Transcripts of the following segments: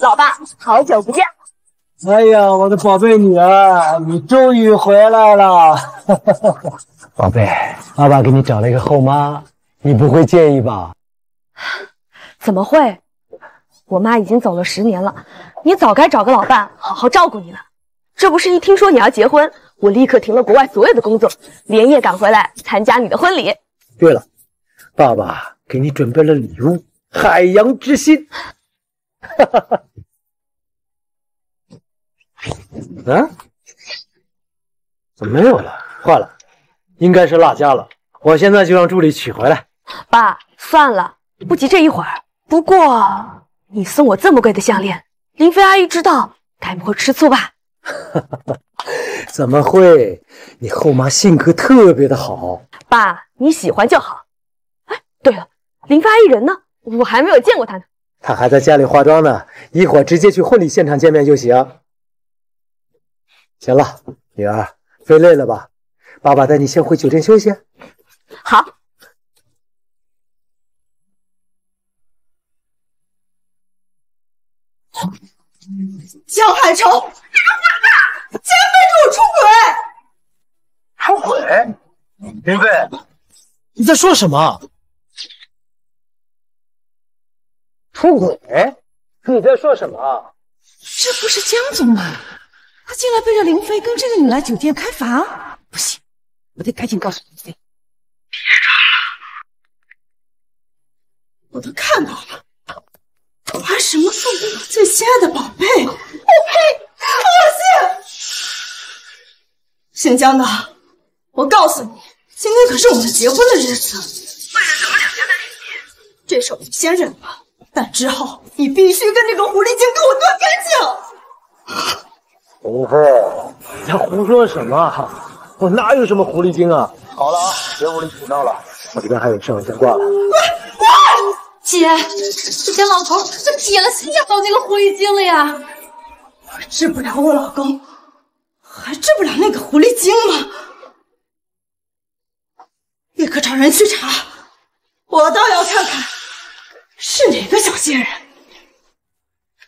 老爸，好久不见！哎呀，我的宝贝女儿，你终于回来了！宝贝，爸爸给你找了一个后妈，你不会介意吧？怎么会？我妈已经走了十年了，你早该找个老伴好好照顾你了。这不是一听说你要结婚，我立刻停了国外所有的工作，连夜赶回来参加你的婚礼。对了，爸爸给你准备了礼物——海洋之心。哈哈哈。嗯？怎么没有了？坏了，应该是落家了。我现在就让助理取回来。爸，算了，不急这一会儿。不过你送我这么贵的项链，林飞阿姨知道该不会吃醋吧？哈哈，怎么会？你后妈性格特别的好。爸，你喜欢就好。哎，对了，林飞阿姨人呢？我还没有见过她呢。她还在家里化妆呢，一会儿直接去婚礼现场见面就行。行了，女儿，飞累了吧？爸爸带你先回酒店休息。好。你个混蛋，竟然背着我出轨！出轨？林飞，你在说什么？出轨？你在说什么？这不是江总吗？他竟然背着林飞跟这个女来酒店开房，不行，我得赶紧告诉林飞。别吵了，我都看到了。玩什么送给我最心爱的宝贝？我呸！恶心！姓江的，我告诉你，今天可是我们结婚的日子。为了咱们两家的利益，这手你先忍了。但之后你必须跟那个狐狸精给我断干净。林飞，你在胡说什么？我哪有什么狐狸精啊？好了啊，别无理取闹了，我这边还有事，我先挂了。姐，这些老头这铁了心要找那个狐狸精了呀！我治不了我老公，还治不了那个狐狸精吗？立刻找人去查，我倒要看看是哪个小贱人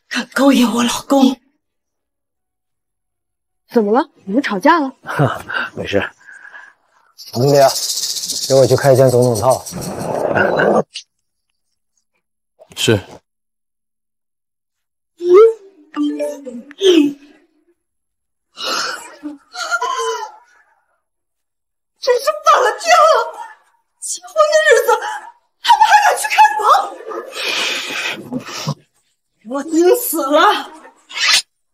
敢勾引我老公。怎么了？你们吵架了？没事。经理，跟我去开一间总统套。是。真是反了天了！结婚的日子，他们还敢去开房？我盯死了！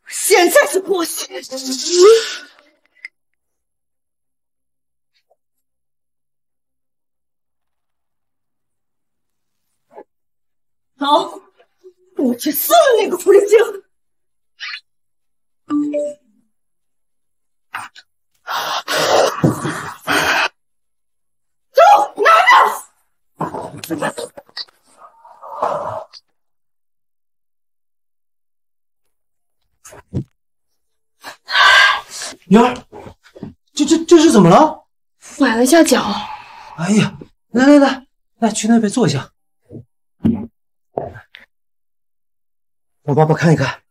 现在就过去。走，我去撕了那个狐狸精！走，拿着。女儿，这这这是怎么了？崴了一下脚。哎呀，来来来，来去那边坐一下。我爸爸看一看。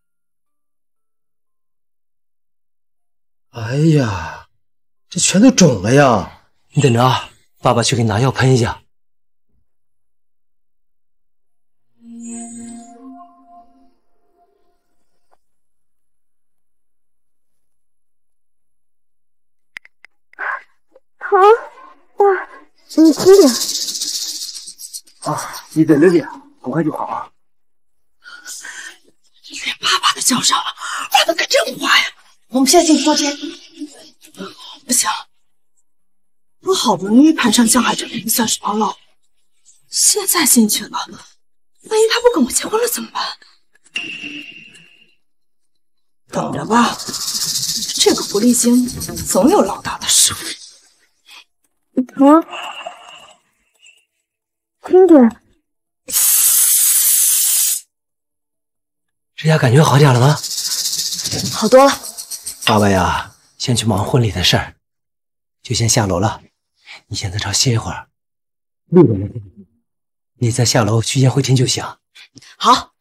哎呀，这全都肿了呀！你等着啊，爸爸去给你拿药喷一下。疼，哇，你轻点。啊，你等着点，很快就好啊。叫上了，玩的可真花呀！我们现在进房间。不行，我好不容易攀上江海这名算是帮了，现在进去了，万一他不跟我结婚了怎么办？等着吧，这个狐狸精总有老大的时候。疼，啊，轻这下感觉好点了吗？好多了。爸爸呀，先去忙婚礼的事儿，就先下楼了。你先在这歇一会儿，路都没你再下楼去宴会厅就行。好。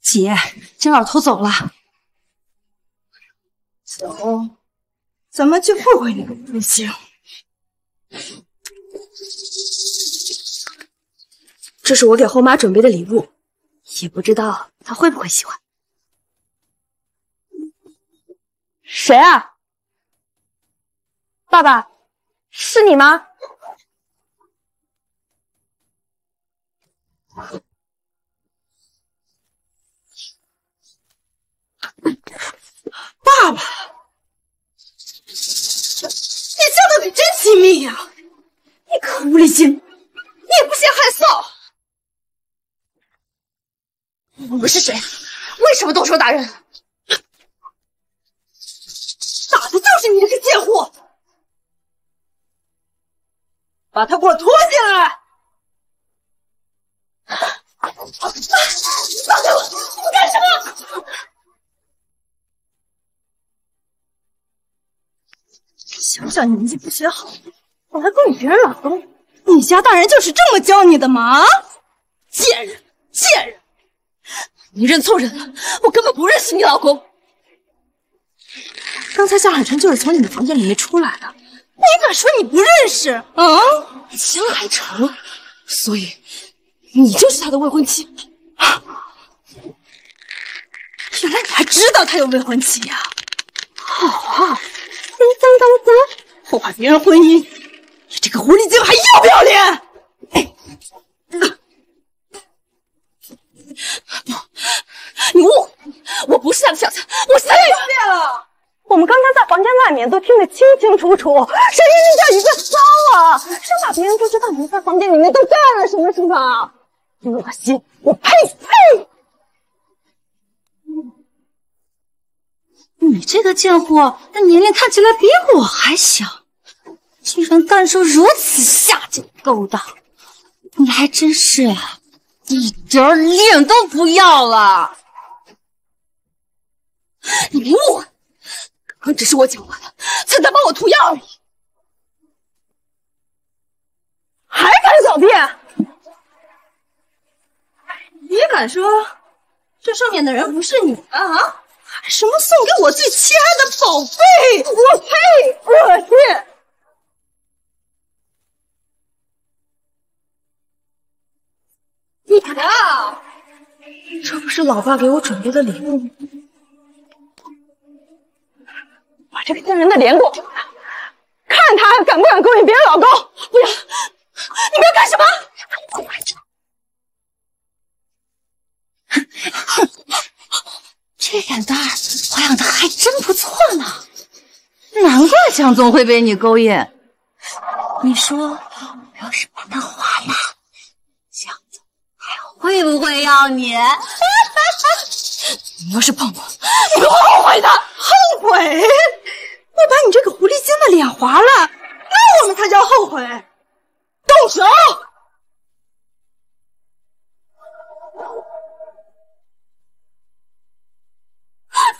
姐，金老头走了。走，咱们去复回那个明星。这是我给后妈准备的礼物，也不知道她会不会喜欢。谁啊？爸爸，是你吗？爸爸，你笑得可真亲密呀！你个狐狸精，你也不嫌害臊！我们是谁？为什么动手打人？打的就是你这个贱货！把他给我拖进来！放开我！你干什么？小小年纪不学好，我还勾引别人老公，你家大人就是这么教你的吗？贱人，贱人！你认错人了，我根本不认识你老公。刚才江海辰就是从你的房间里面出来的，你敢说你不认识？啊，江海辰，所以你就是他的未婚妻。原来你还知道他有未婚妻呀！好啊，破坏别人婚姻，你这个狐狸精还要不要脸？不你误会，我不是他的小三，我是他的。别了，我们刚才在房间外面都听得清清楚楚，谁一人叫一个骚啊！生怕别人不知道你们在房间里面都干了什么是吧？恶心！我呸呸！你这个贱货，那年龄看起来比我还小，居然干出如此下贱的勾当，你还真是啊！一点脸都不要了！你别误会，刚刚只是我讲话了，趁他帮我涂药而已。还敢狡辩？你敢说这上面的人不是你啊？什么送给我最亲爱的宝贝？我呸！恶心！你看，这不是老爸给我准备的礼物吗？把这个贱人的脸给我看，他敢不敢勾引别人老公！不要，你们要干什么？哼 这脸蛋儿保养的还真不错呢，难怪江总会被你勾引。你说，我要是把它划了，江总还会不会要你？你要是碰我，你会后悔的。后悔？我把你这个狐狸精的脸划了，那我们才叫后悔。动手！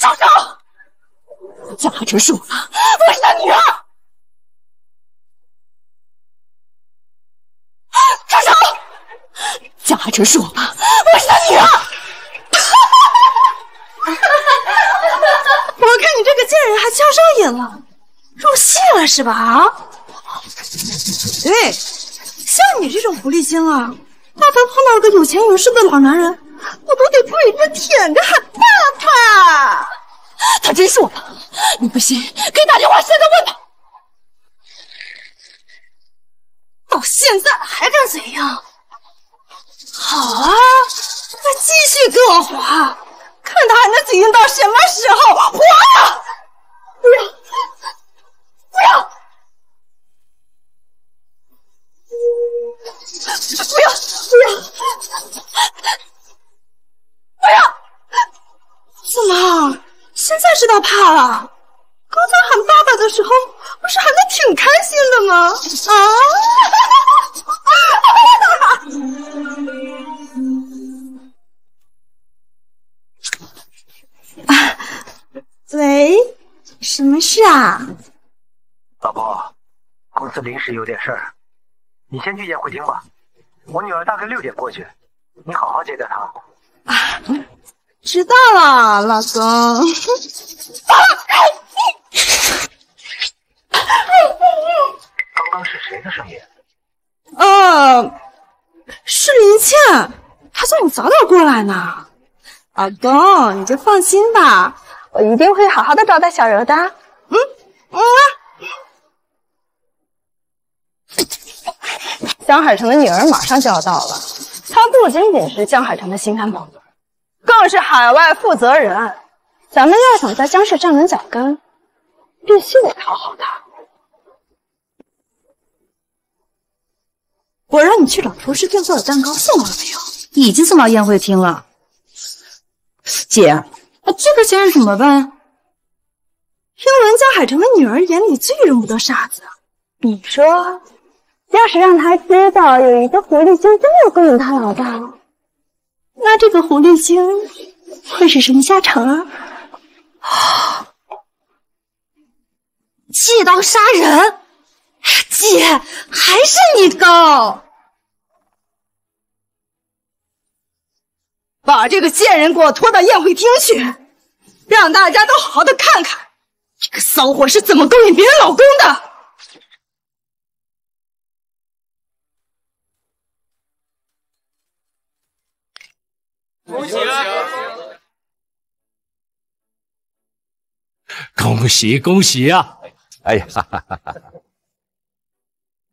住手！江海辰是我妈，我是他女儿。住手！江海辰是我妈，我是他女儿。我看你这个贱人还交上瘾了，入戏了是吧？啊？对，像你这种狐狸精啊，但凡碰到个有钱有势的老男人，我都得跪着舔着喊爸爸。他真是我爸，你不信可以打电话现在问他。到现在还敢怎样？好啊，那继续给我划，看他还能嘴硬到什么时候！划呀！不要，不要，不要，不要，不要！怎么？现在知道怕了？刚才喊爸爸的时候，不是喊的挺开心的吗？啊！啊，喂，什么事啊？老婆，公司临时有点事儿，你先去宴会厅吧。我女儿大概六点过去，你好好接待她。啊，知道了，老公。刚刚是谁的声音？呃，是林倩，她叫你早点过来呢。老公，你就放心吧，我一定会好好的招待小柔的。嗯嗯啊。江海城的女儿马上就要到了，她不仅仅是江海城的心肝宝贝，更是海外负责人。咱们要想在江氏站稳脚跟，必须得讨好他。我让你去找厨师订做的蛋糕送到了没有？已经送到宴会厅了。姐，这个先生怎么办？听闻江海城的女儿眼里最容不得沙子，你说，要是让他知道有一个狐狸精这么勾引他老大，那这个狐狸精会是什么下场啊？借刀杀人，姐还是你高。把这个贱人给我拖到宴会厅去，让大家都好好的看看这个骚货是怎么勾引别人老公的。恭喜！恭喜恭喜呀！哎呀，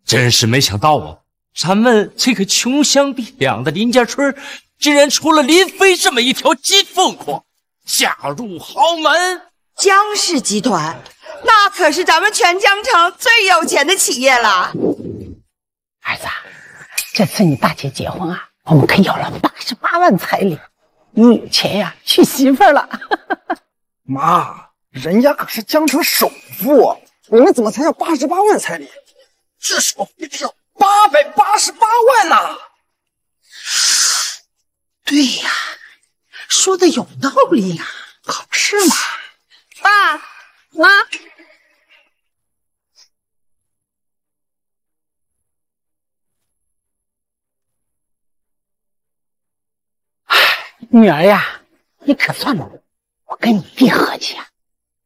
真是没想到啊，咱们这个穷乡僻壤的林家村。竟然出了林飞这么一条金凤凰，嫁入豪门。江氏集团，那可是咱们全江城最有钱的企业了。儿子，这次你大姐结婚啊，我们可要了八十八万彩礼，你有钱呀，娶媳妇了。妈，人家可是江城首富，你们怎么才要八十八万彩礼？至少得要八百八十八万呐！对呀，说的有道理呀，可不是嘛？爸妈，女儿呀，你可算了，我跟你爹合计啊，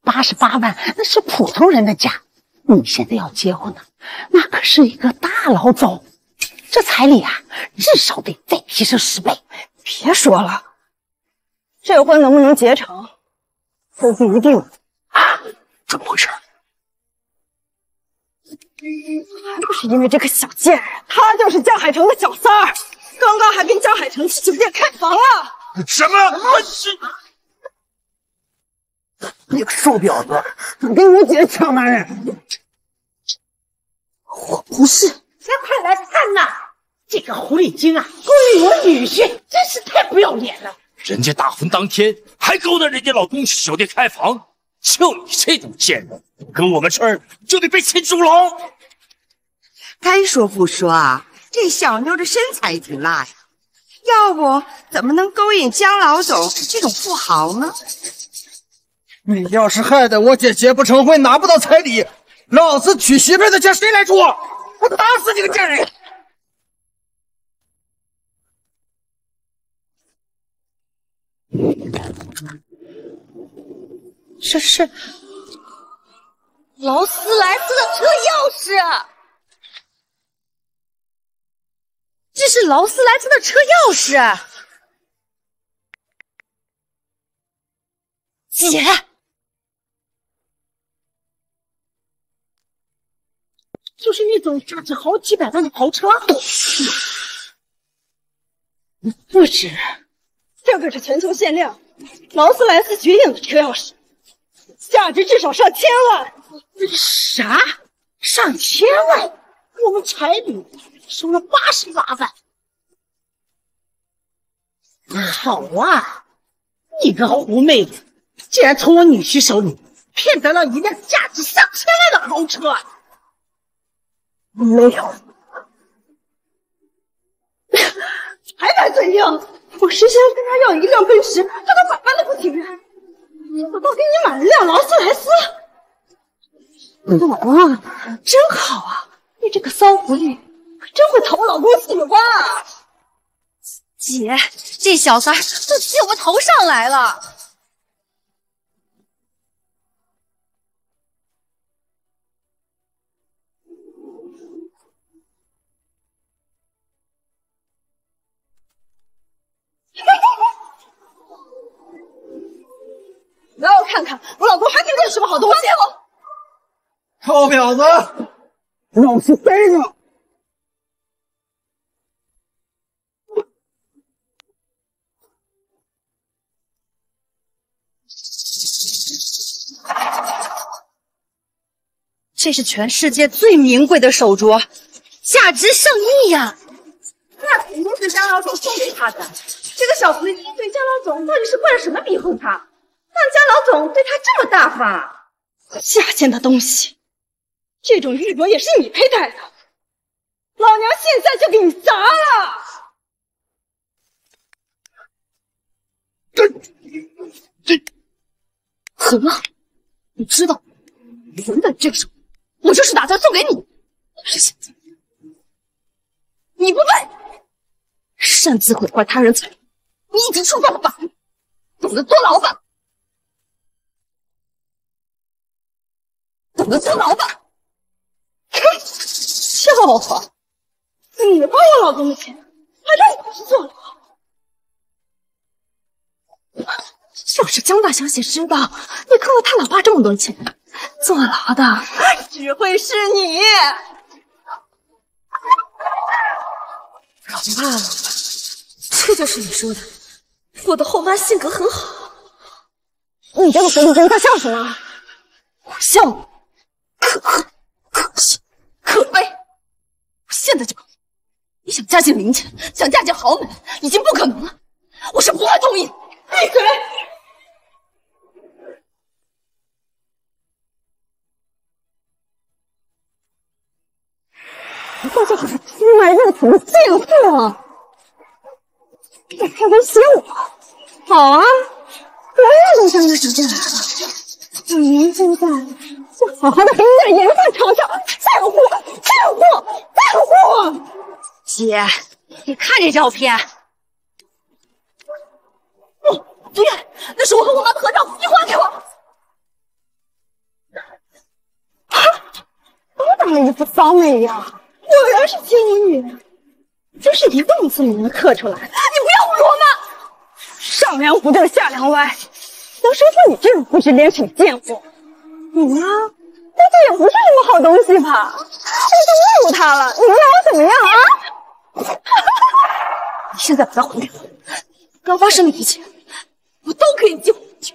八十八万那是普通人的价，你现在要结婚呢，那可是一个大老总，这彩礼啊，至少得再提升十倍。别说了，这婚能不能结成都不一定啊！怎么回事？还不是因为这个小贱人，她就是江海城的小三儿，刚刚还跟江海城去酒店开房了。什么？你个臭婊子，敢跟我姐抢男人！我不是，先快来看呐！这个狐狸精啊，勾引我女婿，真是太不要脸了！人家大婚当天还勾搭人家老公去酒店开房，就你这种贱人，跟我们村就得被擒猪笼。该说不说啊，这小妞的身材挺辣呀，要不怎么能勾引江老总这种富豪呢？你要是害得我姐结不成婚，拿不到彩礼，老子娶媳妇的钱谁来出？我打死你个贱人！这是劳斯莱斯的车钥匙，这是劳斯莱斯的车钥匙，姐，就是那种价值好几百万的豪车，不止。这可是全球限量，劳斯莱斯绝影的车钥匙，价值至少上千万。啥？上千万？我们彩礼收了八十八万。好啊，你个狐妹子，竟然从我女婿手里骗得了一辆价值上千万的豪车。没有，还敢嘴硬！我实想跟他要一辆奔驰，他都百般的不情愿。我倒给你买了辆劳斯莱斯。老公，真好啊！你这个骚狐狸，真会讨我老公喜欢啊！姐，这小三都气我头上来了。让我看看我老公还给我什么好东西！臭婊子，老实待着！这是全世界最名贵的手镯，价值上亿呀！那肯定是江老总送给他的。这个小狐狸对江老总到底是惯了什么逼哄他，让江老总对他这么大方？下贱的东西，这种玉镯也是你佩戴的，老娘现在就给你砸了！这这很好，你知道，原本这个手我就是打算送给你，你不配，擅自毁坏他人财物，你已经触犯了法律，等着坐牢吧！等着坐牢吧！哼，笑话！你花我老公的钱，还让你跑去坐牢？要是江大小姐知道你坑了他老爸这么多钱，坐牢的只会是你。老爸，这就是你说的，我的后妈性格很好。你这个狐狸精在笑什么？我笑你，可恨、可惜、可悲！我现在就告诉你，你想嫁进林家，想嫁进豪门，已经不可能了。我是不会同意。闭嘴！这就是出卖入土的贱货！你还威胁我？好啊，我也都向着小姐来了。那您现在就好好的给你点颜色瞧瞧，贱货，贱货，贱货！姐，你看这照片，不，不要，那是我和我妈的合照，你还给我！多大的一副骚妹呀！果然是亲女，真是一个字也能刻出来。你不要侮辱我妈！上梁不正下梁歪，能生出你这种不知廉耻的贱货？你妈估计也不是什么好东西吧？我都侮辱她了，你能拿我怎么样啊？你现在把她还给我，刚发生的一切我都可以接回去。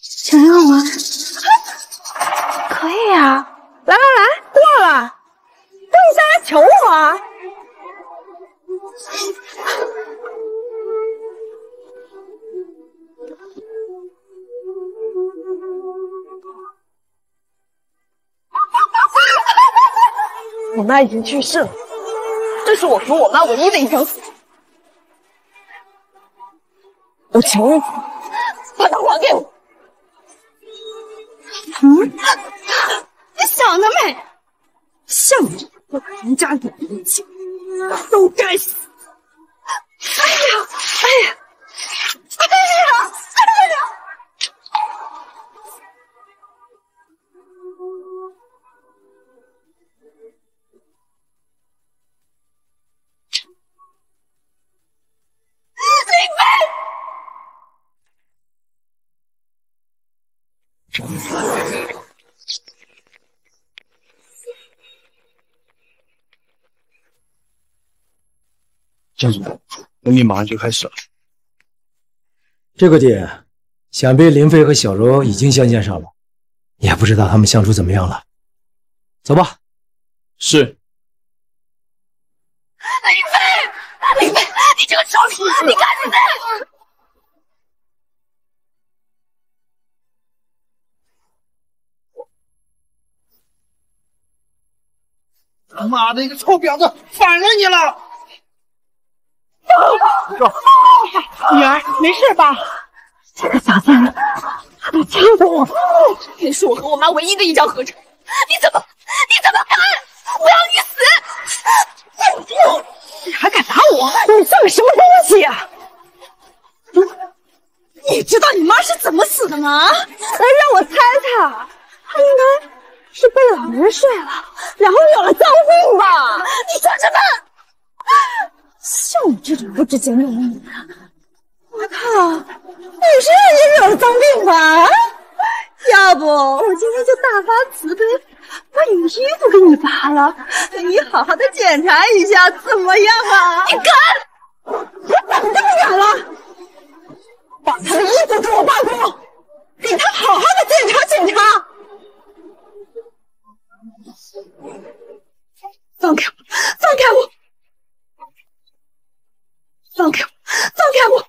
想要吗？可以啊。来来来，过来，等一下来求我啊！我妈已经去世了，这是我和我妈唯一的一张符，我求你，把它还给我。嗯。你想得美！像你这不把人家女人情，都该死！哎呀，哎呀，哎呀，哎呀！江总，婚礼马上就开始了。这个点，想必林飞和小柔已经相见上了，也不知道他们相处怎么样了。走吧。是。林飞，林飞，你这个死生，你干什么？他妈的，一个臭婊子，反了你了！女儿，没事吧？这个小贱人，他都抢走我，这是我和我妈唯一的一张合照，你怎么，你怎么敢？我要你死！你还敢打我？你算个什么东西啊？你知道你妈是怎么死的吗？来，让我猜猜，她应该是被老人睡了，然后有了脏病吧？你说什么？像你这种不知检点的女人，我靠，你是也有了脏病吧？要不我今天就大发慈悲，把你的衣服给你扒了，你好好的检查一下，怎么样啊？你敢！我怎么这么敢了？把他的衣服给我扒光，给他好好的检查检查。放开我！放开我！放开我！放开我！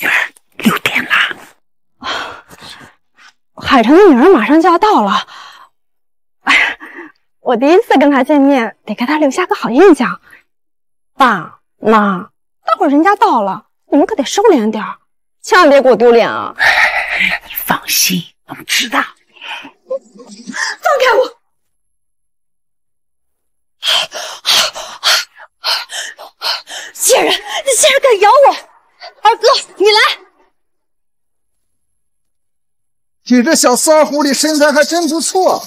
女儿，六点了。海城的女儿马上就要到了，哎呀，我第一次跟她见面，得给她留下个好印象。爸妈，待会儿人家到了，你们可得收敛点儿，千万别给我丢脸啊！你放心，我们知道。放开我！贱人，你竟然敢咬我！二哥，你来。你这小骚狐狸身材还真不错，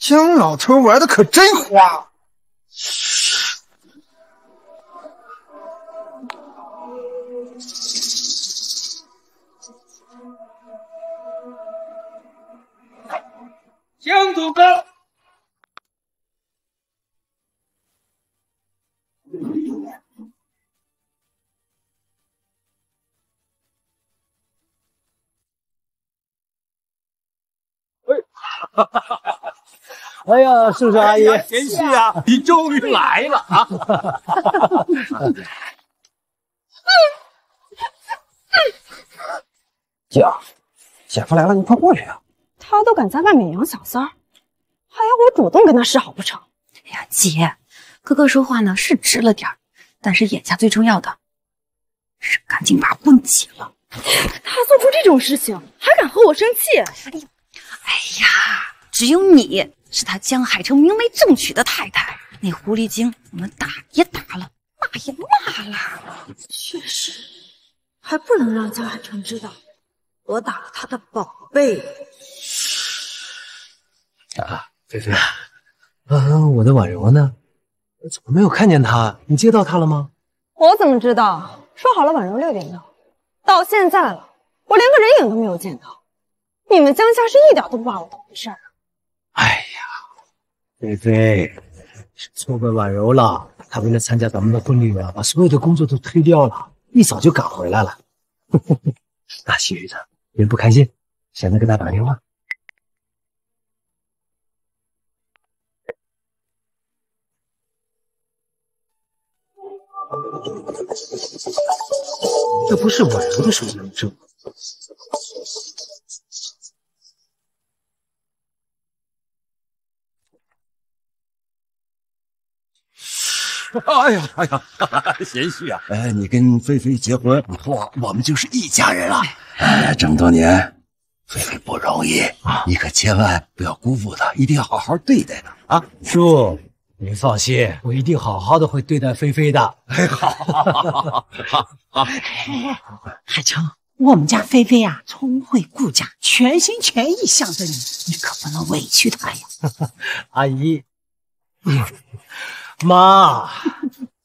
江老头玩的可真花。江总哥，哎呀，叔叔阿姨，贤婿啊，你终于来了啊！姐，姐夫来了，你快过去啊！他都敢在外面养小三儿，还要我主动跟他示好不成？哎呀，姐，哥哥说话呢是直了点儿，但是眼下最重要的是赶紧把婚结了。他做出这种事情，还敢和我生气？哎呀，只有你是他江海城明媒正娶的太太，那狐狸精我们打也打了，骂也骂了。确实，还不能让江海城知道我打了他的宝贝。啊，菲菲，啊，我的婉柔呢？我怎么没有看见她？你接到她了吗？我怎么知道？说好了婉柔六点到，到现在了，我连个人影都没有见到。你们江家是一点都不把我当回事儿啊！哎呀，菲菲，错怪婉柔了。她为了参加咱们的婚礼啊，把所有的工作都推掉了，一早就赶回来了。大喜日子，别不开心。现在给她打电话。这不是婉柔的手机这。哎呀哎呀，贤婿 啊！哎，你跟菲菲结婚，我我们就是一家人了。哎，这么多年，菲菲不容易，你可千万不要辜负她，一定要好好对待她啊！叔，您放心，我一定好好的会对待菲菲的。哎，好，好，好，好，好海城，我们家菲菲呀、聪慧顾家，全心全意向着你，你可不能委屈她呀。阿姨，嗯妈，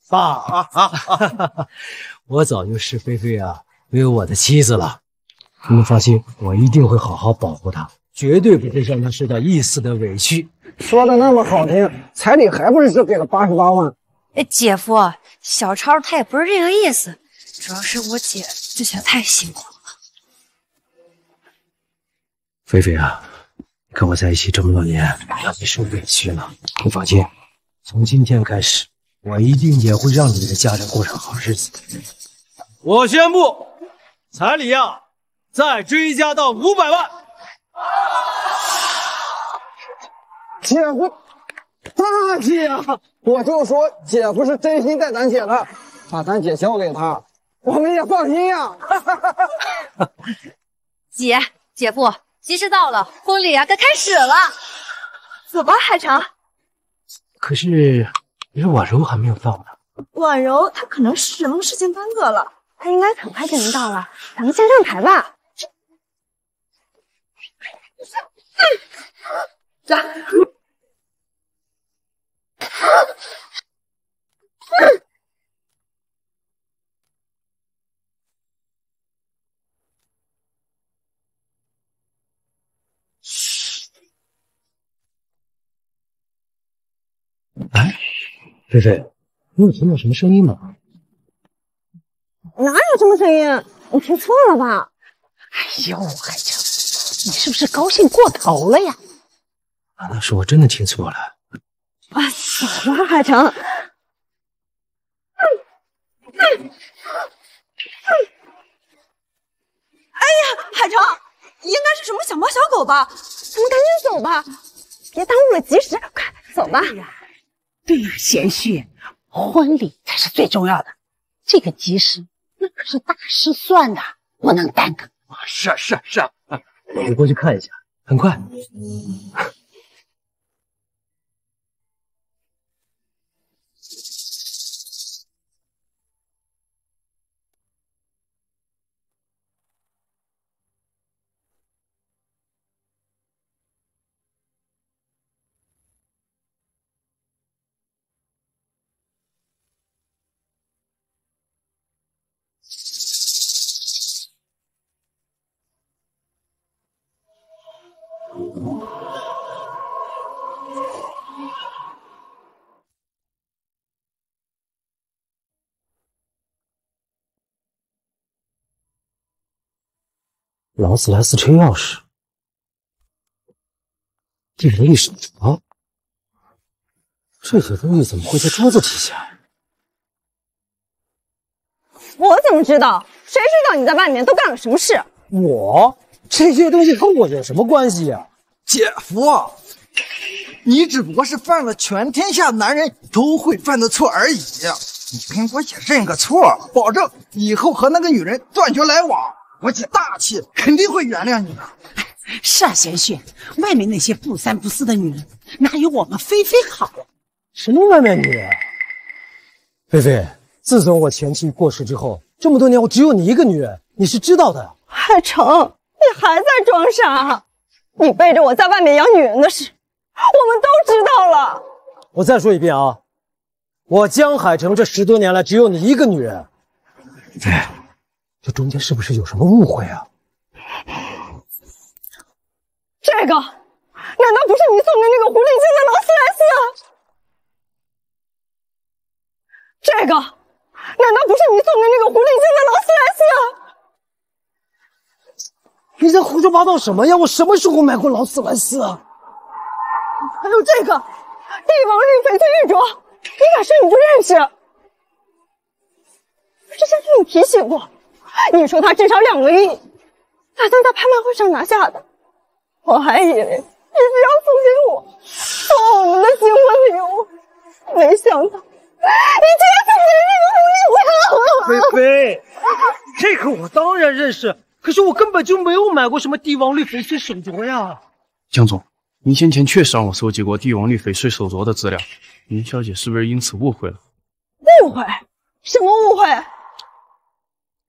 爸，我早就视菲菲啊为我的妻子了。你们放心，我一定会好好保护她，绝对不会让她受到一丝的委屈。说的那么好听，彩礼还不是只给了八十八万？哎，姐夫，小超他也不是这个意思，主要是我姐之前太辛苦了。菲菲啊，跟我在一起这么多年，让你受委屈了。你放心，从今天开始，我一定也会让你的家人过上好日子。我宣布，彩礼啊，再追加到五百万。姐夫大气啊！我就说姐夫是真心待咱姐的，把咱姐交给他，我们也放心呀、姐，姐夫，吉时到了，婚礼啊该开始了。走吧，海城。可是，可是婉柔还没有到呢。婉柔她可能是什么事情耽搁了，她应该很快就能到了，咱们先上台吧。来，菲菲，你有听到什么声音吗？哪有什么声音？你听错了吧？哎呦，海城，你是不是高兴过头了呀？难道是我真的听错了。啊，走吧，海城。哎呀，海城，应该是什么小猫小狗吧？咱们赶紧走吧，别耽误了吉时。快走吧。对呀，贤婿，婚礼才是最重要的，这个吉时那可是大师算的，不能耽搁。是啊是啊是啊，我过去看一下，很快。劳斯莱斯车钥匙，地雷手镯，这些东西怎么会在桌子底下？我怎么知道？谁知道你在外面都干了什么事？我这些东西和我有什么关系呀、姐夫，你只不过是犯了全天下男人都会犯的错而已。你跟我姐认个错，保证以后和那个女人断绝来往。我姐大气，肯定会原谅你的。是啊，贤婿，外面那些不三不四的女人，哪有我们菲菲好啊？什么外面女人？菲菲，自从我前妻过世之后，这么多年我只有你一个女人，你是知道的。海城，你还在装傻？你背着我在外面养女人的事，我们都知道了。我再说一遍啊，我江海城这十多年来只有你一个女人。菲，这中间是不是有什么误会啊？这个难道不是你送给那个狐狸精的劳斯莱斯？这个难道不是你送给那个狐狸精的劳斯莱斯？你在胡说八道什么呀？我什么时候买过劳斯莱斯啊？还有这个帝王绿翡翠玉镯，你敢说你不认识。之前听你提起过，你说他至少两个亿，打算在拍卖会上拿下的。我还以为你是要送给我做我们的新婚礼物，没想到你竟然送给那个狐狸精！菲菲，这个我当然认识，可是我根本就没有买过什么帝王绿翡翠手镯呀。江总，您先前确实让我搜集过帝王绿翡翠手镯的资料，林小姐是不是因此误会了？误会？什么误会？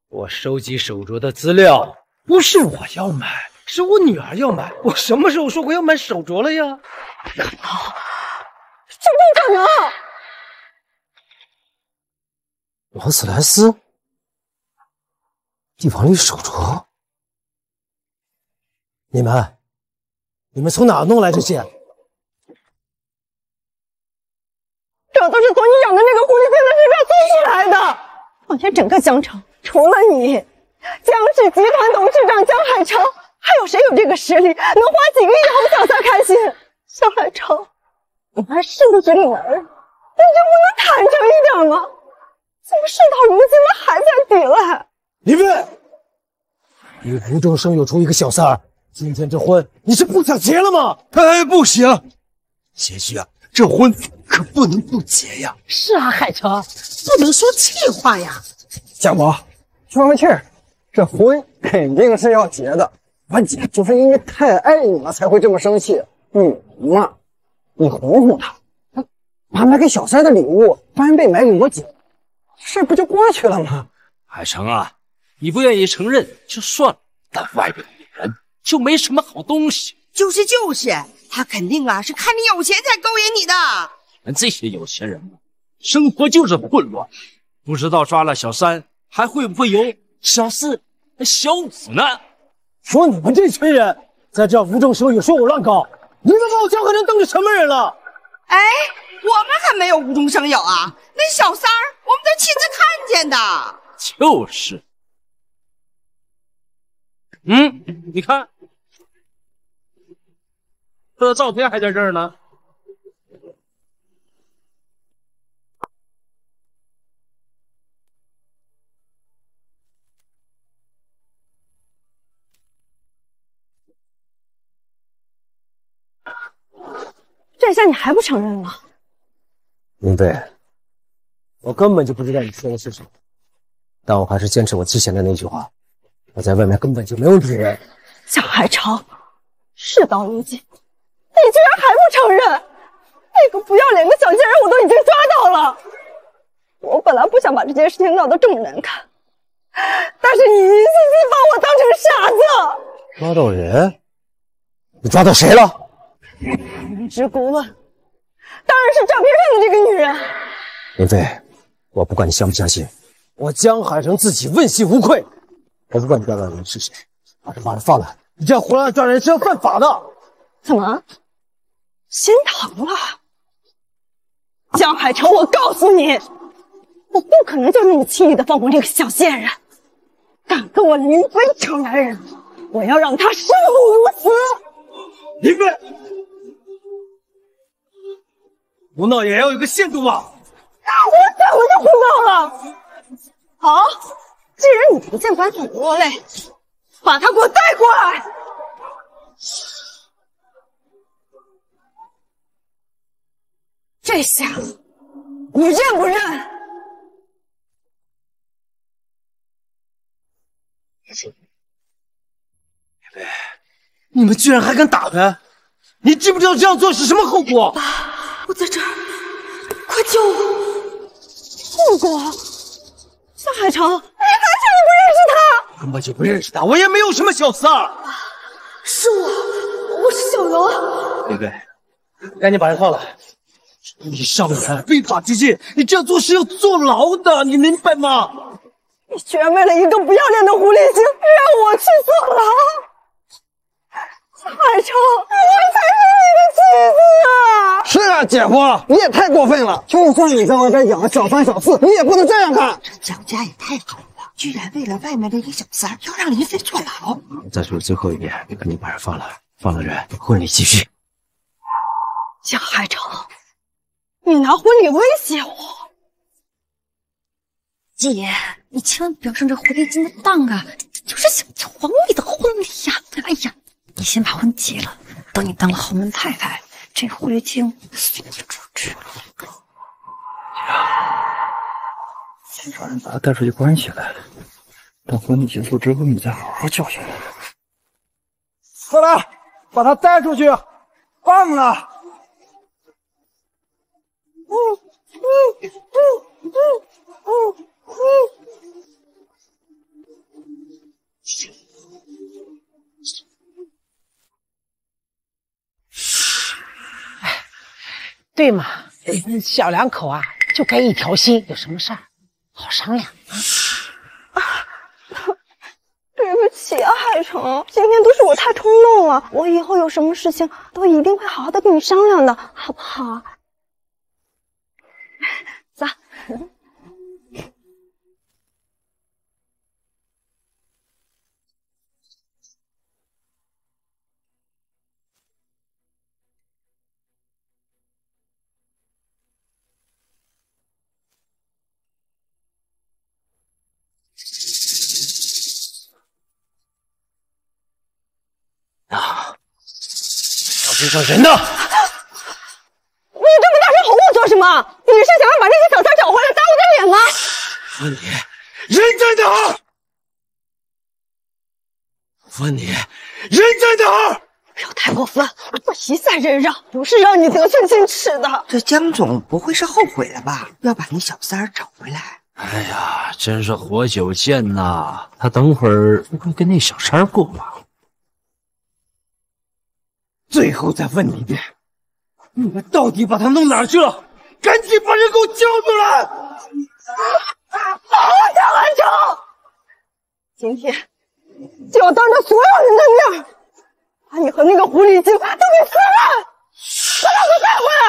我收集手镯的资料不是我要买，是我女儿要买。我什么时候说过要买手镯了呀？这不可能！劳斯莱斯，帝王绿手镯，你们，你们从哪弄来这些？这都是从你养的那个狐狸精的身上搜出来的。况且整个江城，除了你，江氏集团董事长江海潮，还有谁有这个实力，能花几个亿哄小三开心？江海潮，你还是不是女儿？你就不能坦诚一点吗？怎么事到如今了还在抵赖？林飞，你无中生有出一个小三儿，今天这婚你是不想结了吗？哎，不行，贤婿啊，这婚可不能不结呀！是啊，海城，不能说气话呀。家伯，消消气儿，这婚肯定是要结的。我姐就是因为太爱你了，才会这么生气。女人嘛，你哄哄她，把买给小三的礼物翻倍买给我姐，事不就过去了吗？海城啊，你不愿意承认就算了，但外边的女人就没什么好东西。就是就是，他肯定啊是看你有钱才勾引你的。咱这些有钱人嘛，生活就是混乱，不知道抓了小三还会不会有小四、小五呢？说你们这群人在这无中生有，说我乱搞，你们把我江河城当成什么人了？哎，我们还没有无中生有啊！那小三儿我们都亲自看见的。就是，嗯，你看，他的照片还在这儿呢。这下你还不承认了？林飞，我根本就不知道你说的是什么，但我还是坚持我之前的那句话，我在外面根本就没有女人。江海潮，事到如今，你居然还不承认？那个不要脸的小贱人我都已经抓到了。我本来不想把这件事情闹得这么难看，但是你一次次把我当成傻子。抓到人？你抓到谁了？明知故问，当然是照片上的这个女人。林飞，我不管你相不相信，我江海城自己问心无愧。我不管你抓到的人是谁，把这把他放了。你这样胡乱抓人是要犯法的。怎么，心疼了？江海城，我告诉你，我不可能就那么轻易的放过这个小贱人。敢跟我林飞抢男人，我要让他生不如死。林飞。胡闹也要有个限度吧！我怎么就胡闹了？好，既然你不见棺材不落泪，把他给我带过来。这下你认不认？你们居然还敢打他！你知不知道这样做是什么后果？我在这儿，快救我！护国，夏海城，你还说你不认识他？根本就不认识他，我也没有什么小三儿。是我，我是小柔。林飞，赶紧把人放了。你上人非法拘禁，你这样做是要坐牢的，你明白吗？你居然为了一个不要脸的狐狸精，让我去坐牢！海城，我才是你的妻子啊！是啊，姐夫，你也太过分了。就算你在外边养了小三小四，你也不能这样干。这蒋家也太狠了，居然为了外面的一个小三，要让林飞坐牢。再说最后一遍，你赶紧把人放了，放了人，婚礼继续。江海城，你拿婚礼威胁我？姐，你千万不要上这狐狸精的当啊！就是想抢皇帝的婚礼呀！哎呀！你先把婚结了，等你当了豪门太太，这狐狸精送你出去。先把人把他带出去关起来，等婚礼结束之后，你再好好教训他。快来，把他带出去，放了。对嘛，小两口啊，就该一条心，有什么事儿好商量啊。对不起啊，海城，今天都是我太冲动了，我以后有什么事情都一定会好好的跟你商量的，好不好？走。啊！小街上人呢？情吗？你是想要把那些小三找回来打我的脸吗？问你，人在哪儿？问你，人在哪儿？不要太过分，我一再忍让，不是让你得寸进尺的。这江总不会是后悔了吧？要把那小三儿找回来？哎呀，真是活久见呐！他等会儿不会跟那小三儿过吧？最后再问你一遍，你们到底把他弄哪去了？赶紧把人给我交出来！好啊，江安成，今天就要当着所有人的面，把你和那个狐狸精都给撕了，把他们带回来！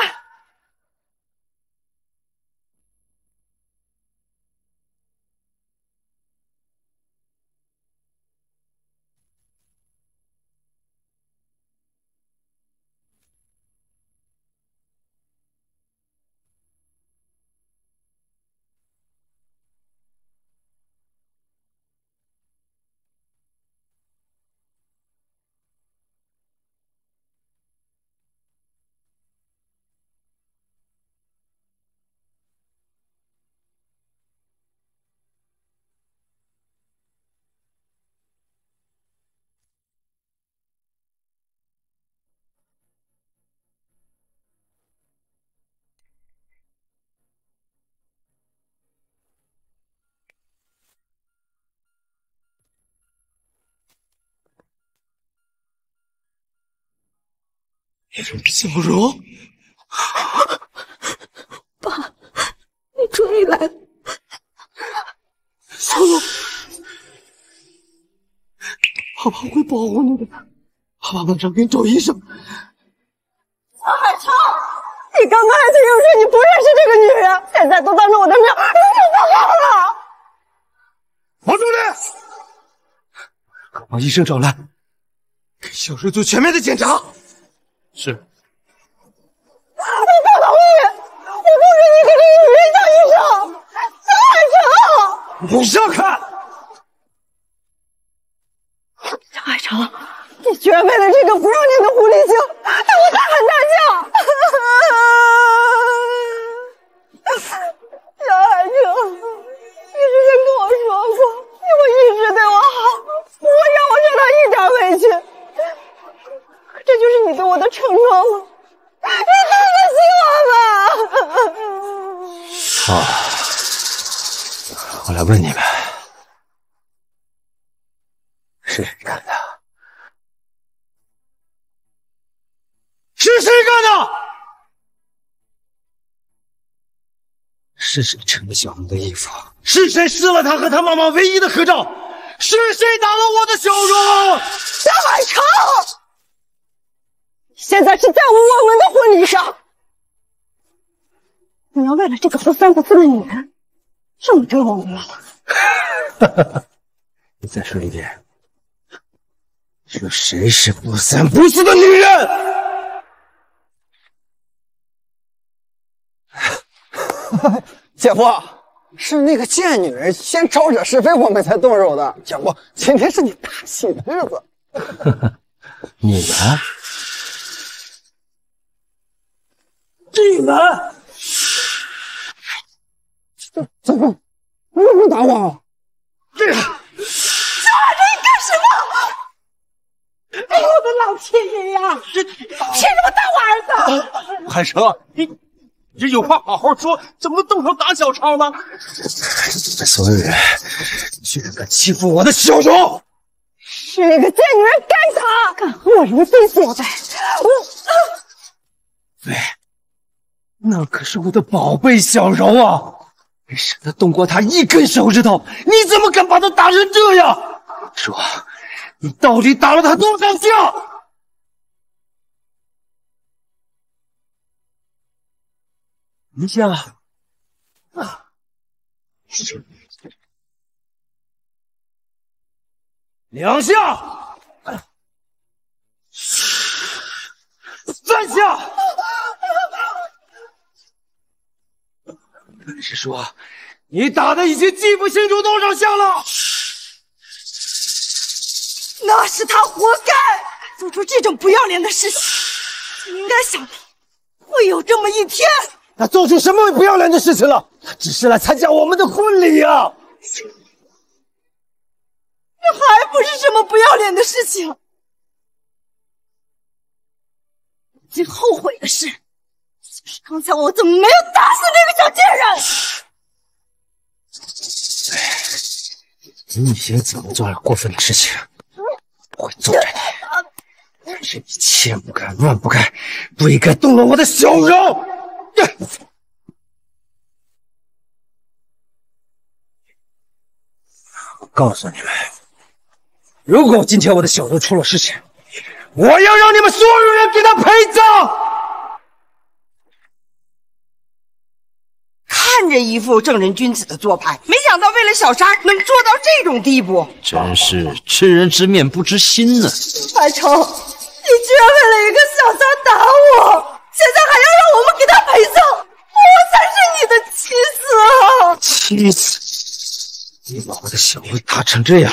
小柔，爸，你终于来了。小柔，爸爸会保护你的，爸爸马上给你找医生。江海超，你刚刚还在硬说你不认识这个女人，现在都当着我的面如实报告了。王助理，快把医生找来，给小瑞做全面的检查。是。我告诉你，我不许你给这个女人当医生，江海成。你让开，江海成，你居然为了这个不让脸的狐狸精，对我大喊大叫！江海成，你对我的承诺吗？你对得起我吗？好，我来问你们，是谁干的？是谁干的？是谁穿了小红的衣服？是谁撕了他和他妈妈唯一的合照？是谁打了我的小荣？江海成，现在是在我我们的婚礼上，你要为了这个不三不四的女人，这么对我们了？你再说一遍，说谁是不三不四的女人？姐夫，是那个贱女人先招惹是非，我们才动手的。姐夫，今天是你大喜的日子。你们，你们，姐夫，你怎么打我？这个，小海成，你干什么？哎呦我的老天爷呀！这凭什么打我儿子？海成，你你这有话好好说，怎么动手打小超呢？所有人居然敢欺负我的小柔！是那个贱女人该死，敢和我人非作歹！我，喂，那可是我的宝贝小柔啊！没舍得动过她一根手指头，你怎么敢把她打成这样？说，你到底打了她多少下？一下，啊，两下，三下。是说，你打的已经记不清楚多少下了？那是他活该，做出这种不要脸的事情。你应该想到会有这么一天。他做出什么不要脸的事情了？他只是来参加我们的婚礼啊、这还不是什么不要脸的事情。最后悔的是刚才我怎么没有打死那个小贱人。你以前怎么做了过分的事情，我会揍着你。但是你千不该万不该，不应该动了我的小柔。我告诉你们，如果今天我的小柔出了事情，我要让你们所有人给他陪葬。看着一副正人君子的做派，没想到为了小沙能做到这种地步。真是吃人之面不知心呢、海城，你居然为了一个小三打我，现在还要让我们给他陪葬，我才是你的妻子啊！妻子，你把我的小薇打成这样，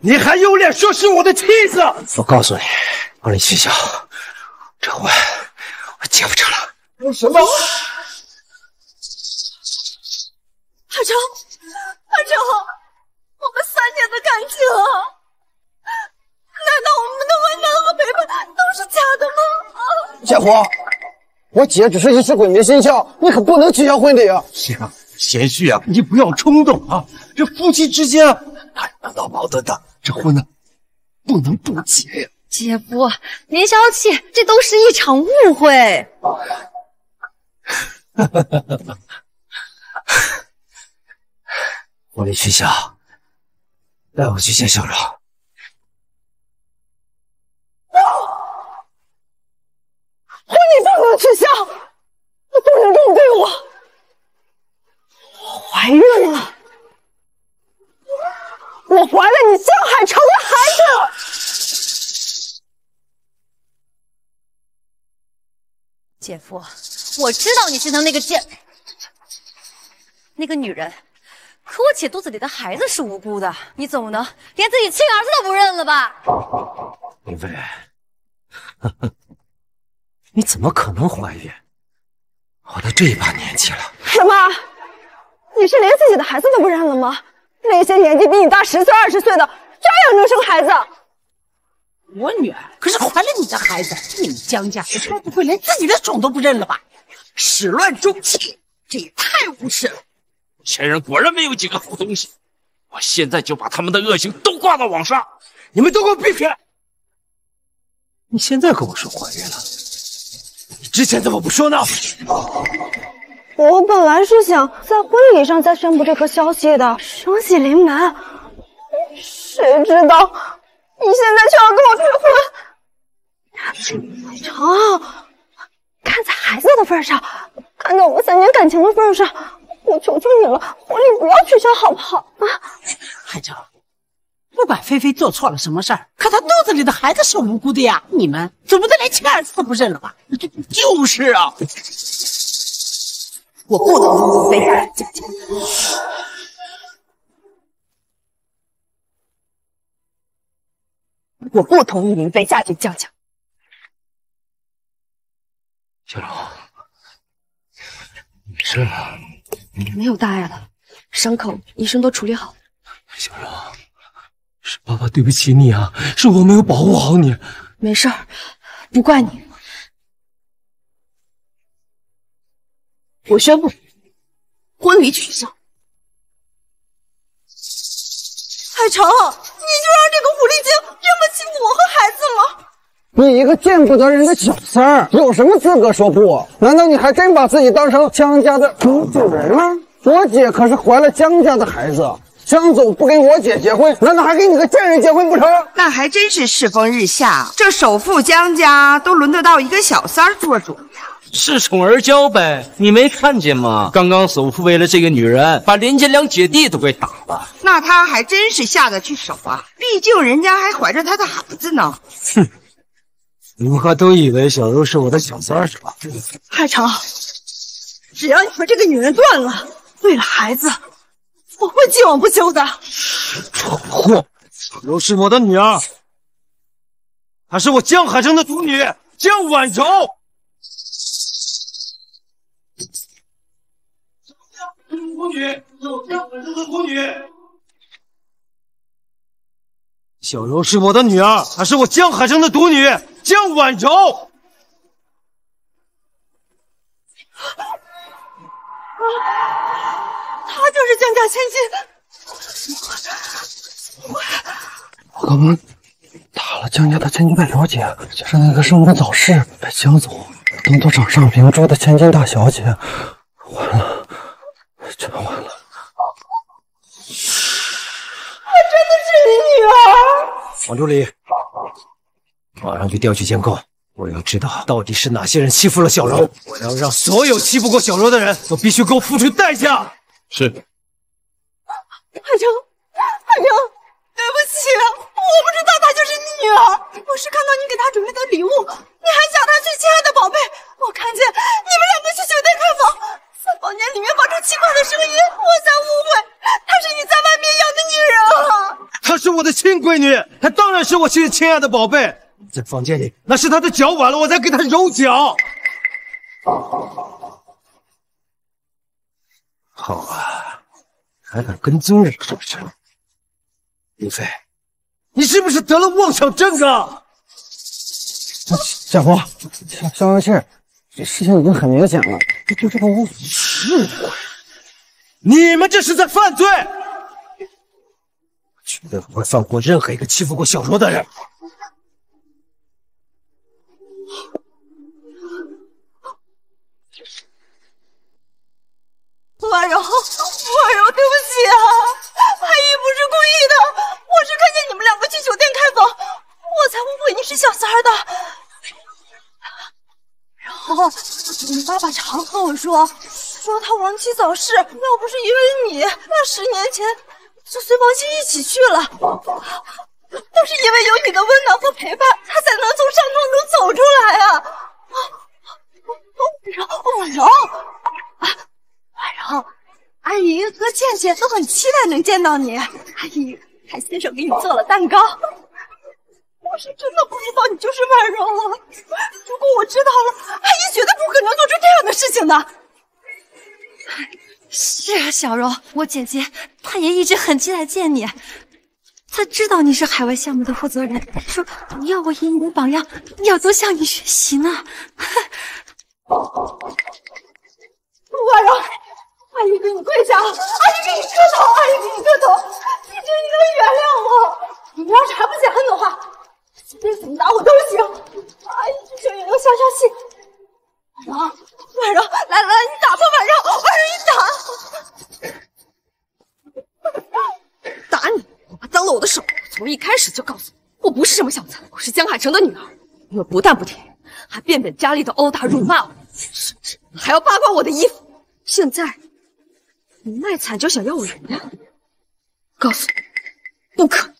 你还有脸说是我的妻子？我告诉你，王李清晓，这婚我结不成了。为什么？海城，海城，我们三年的感情啊，难道我们的温暖和陪伴都是假的吗？啊！姐夫，我姐只是一时鬼迷心窍，你可不能取消婚礼啊！是啊，贤婿啊，你不要冲动啊！这夫妻之间啊，哪有闹矛盾的？这婚呢，不能不结呀！姐夫，您消气，这都是一场误会。我李清晓，带我去见小柔。婚礼不能取消，你不能这么对我。我怀孕了，我怀了你江海城的孩子。姐夫，我知道你心疼那个贱那个女人，可我姐肚子里的孩子是无辜的，你怎么能连自己亲儿子都不认了吧？林飞，你怎么可能怀孕？我都这把年纪了，什么？你是连自己的孩子都不认了吗？那些年纪比你大十岁、二十岁的，照样能生孩子。我女儿可是怀了你的孩子，你们江家该不会连自己的种都不认了吧？始乱终弃，这也太无耻了！前人果然没有几个好东西，我现在就把他们的恶行都挂到网上。你们都给我闭嘴！你现在跟我说怀孕了，你之前怎么不说呢？我本来是想在婚礼上再宣布这个消息的，双喜临门。谁知道你现在却要跟我退婚？海城，看在孩子的份上，看在我们三年感情的份上，我求求你了，婚礼不要取消好不好？啊！海城，不管菲菲做错了什么事儿，可她肚子里的孩子是无辜的呀！你们总不能连亲儿子都不认了吧？就就是啊，我不能非下嫁嫁。我不同意林飞嫁给江家。小柔，没事吧？没有大碍了，伤口医生都处理好了。小柔，是爸爸对不起你啊，是我没有保护好你。没事儿，不怪你。我宣布，婚礼取消。海城，你就让这个狐狸精这么欺负我和孩子吗？你一个见不得人的小三儿，有什么资格说不？难道你还真把自己当成江家的女主人了？我姐可是怀了江家的孩子，江总不跟我姐结婚，难道还跟你个贱人结婚不成？那还真是世风日下，这首富江家都轮得到一个小三儿做主呀！恃宠而骄呗，你没看见吗？刚刚首富为了这个女人，把林家两姐弟都给打了。那他还真是下得去手啊！毕竟人家还怀着他的孩子呢。哼，你们还都以为小柔是我的小三是吧？海城，只要你和这个女人断了，为了孩子，我会既往不咎的。蠢货！小柔是我的女儿，她是我江海城的独女江婉柔。女，有江海城的独女。小柔是我的女儿，她是我江海城的独女江婉柔。她就是江家千金。我刚刚打了江家的千金大小姐，就是那个生辰早逝被江总当做掌上明珠的千金大小姐，完了，全完了！我真的是你女儿？王助理，马上去调取监控，我要知道到底是哪些人欺负了小柔，我要让所有欺负过小柔的人都必须给我付出代价。是。海城，海城，对不起，我不知道她就是你女儿。我是看到你给她准备的礼物，你还叫她最亲爱的宝贝。我看见你们两个去酒店开房，在房间里面发出奇怪的声音，我才误会她是你在外面养的女人啊。她是我的亲闺女，她当然是我亲亲爱的宝贝。在房间里，那是他的脚崴了，我在给他揉脚。好啊，还敢跟踪人是不是？林飞，你是不是得了妄想症啊？小胡，消消消气儿，这事情已经很明显了，这就这个误会。是你们这是在犯罪！绝对不会放过任何一个欺负过小柔的人。婉柔，婉柔，对不起啊，阿姨不是故意的，我是看见你们两个去酒店开房，我才误会是小三儿的。然后你爸爸常和我说，说他亡妻早逝，要不是因为你，那十年前就随王妻一起去了。都是因为有你的温暖和陪伴，他才能从伤痛中走出来啊！婉柔，婉柔。婉柔，阿姨和倩倩都很期待能见到你。阿姨还亲手给你做了蛋糕。我是真的不知道你就是婉柔了。如果我知道了，阿姨绝对不可能做出这样的事情的。是啊，小柔，我姐姐她也一直很期待见你。她知道你是海外项目的负责人，说要我以你为榜样，要多向你学习呢。婉柔。阿姨给你跪下，阿姨给你磕头，阿姨给你磕头，你求你能原谅我。你要是还不解恨的话，你怎么打我都行。阿姨求你能消消气。婉柔，婉柔，来来，你打吧，婉柔，婉柔，你打。打你！我怕脏了我的手。从一开始就告诉你，我不是什么小三，我是江海城的女儿。你们不但不听，还变本加厉的殴打、辱骂我，甚至还要扒光我的衣服。现在。你卖惨就想要我原谅？告诉你，不可！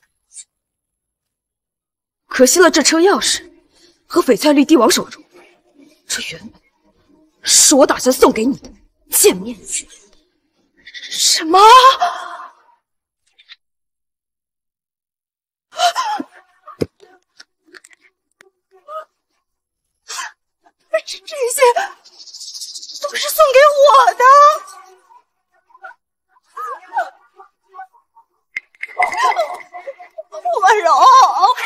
可惜了这车钥匙和翡翠绿帝王手镯，这原本是我打算送给你的见面礼。什么？这这些都是送给我的。婉柔，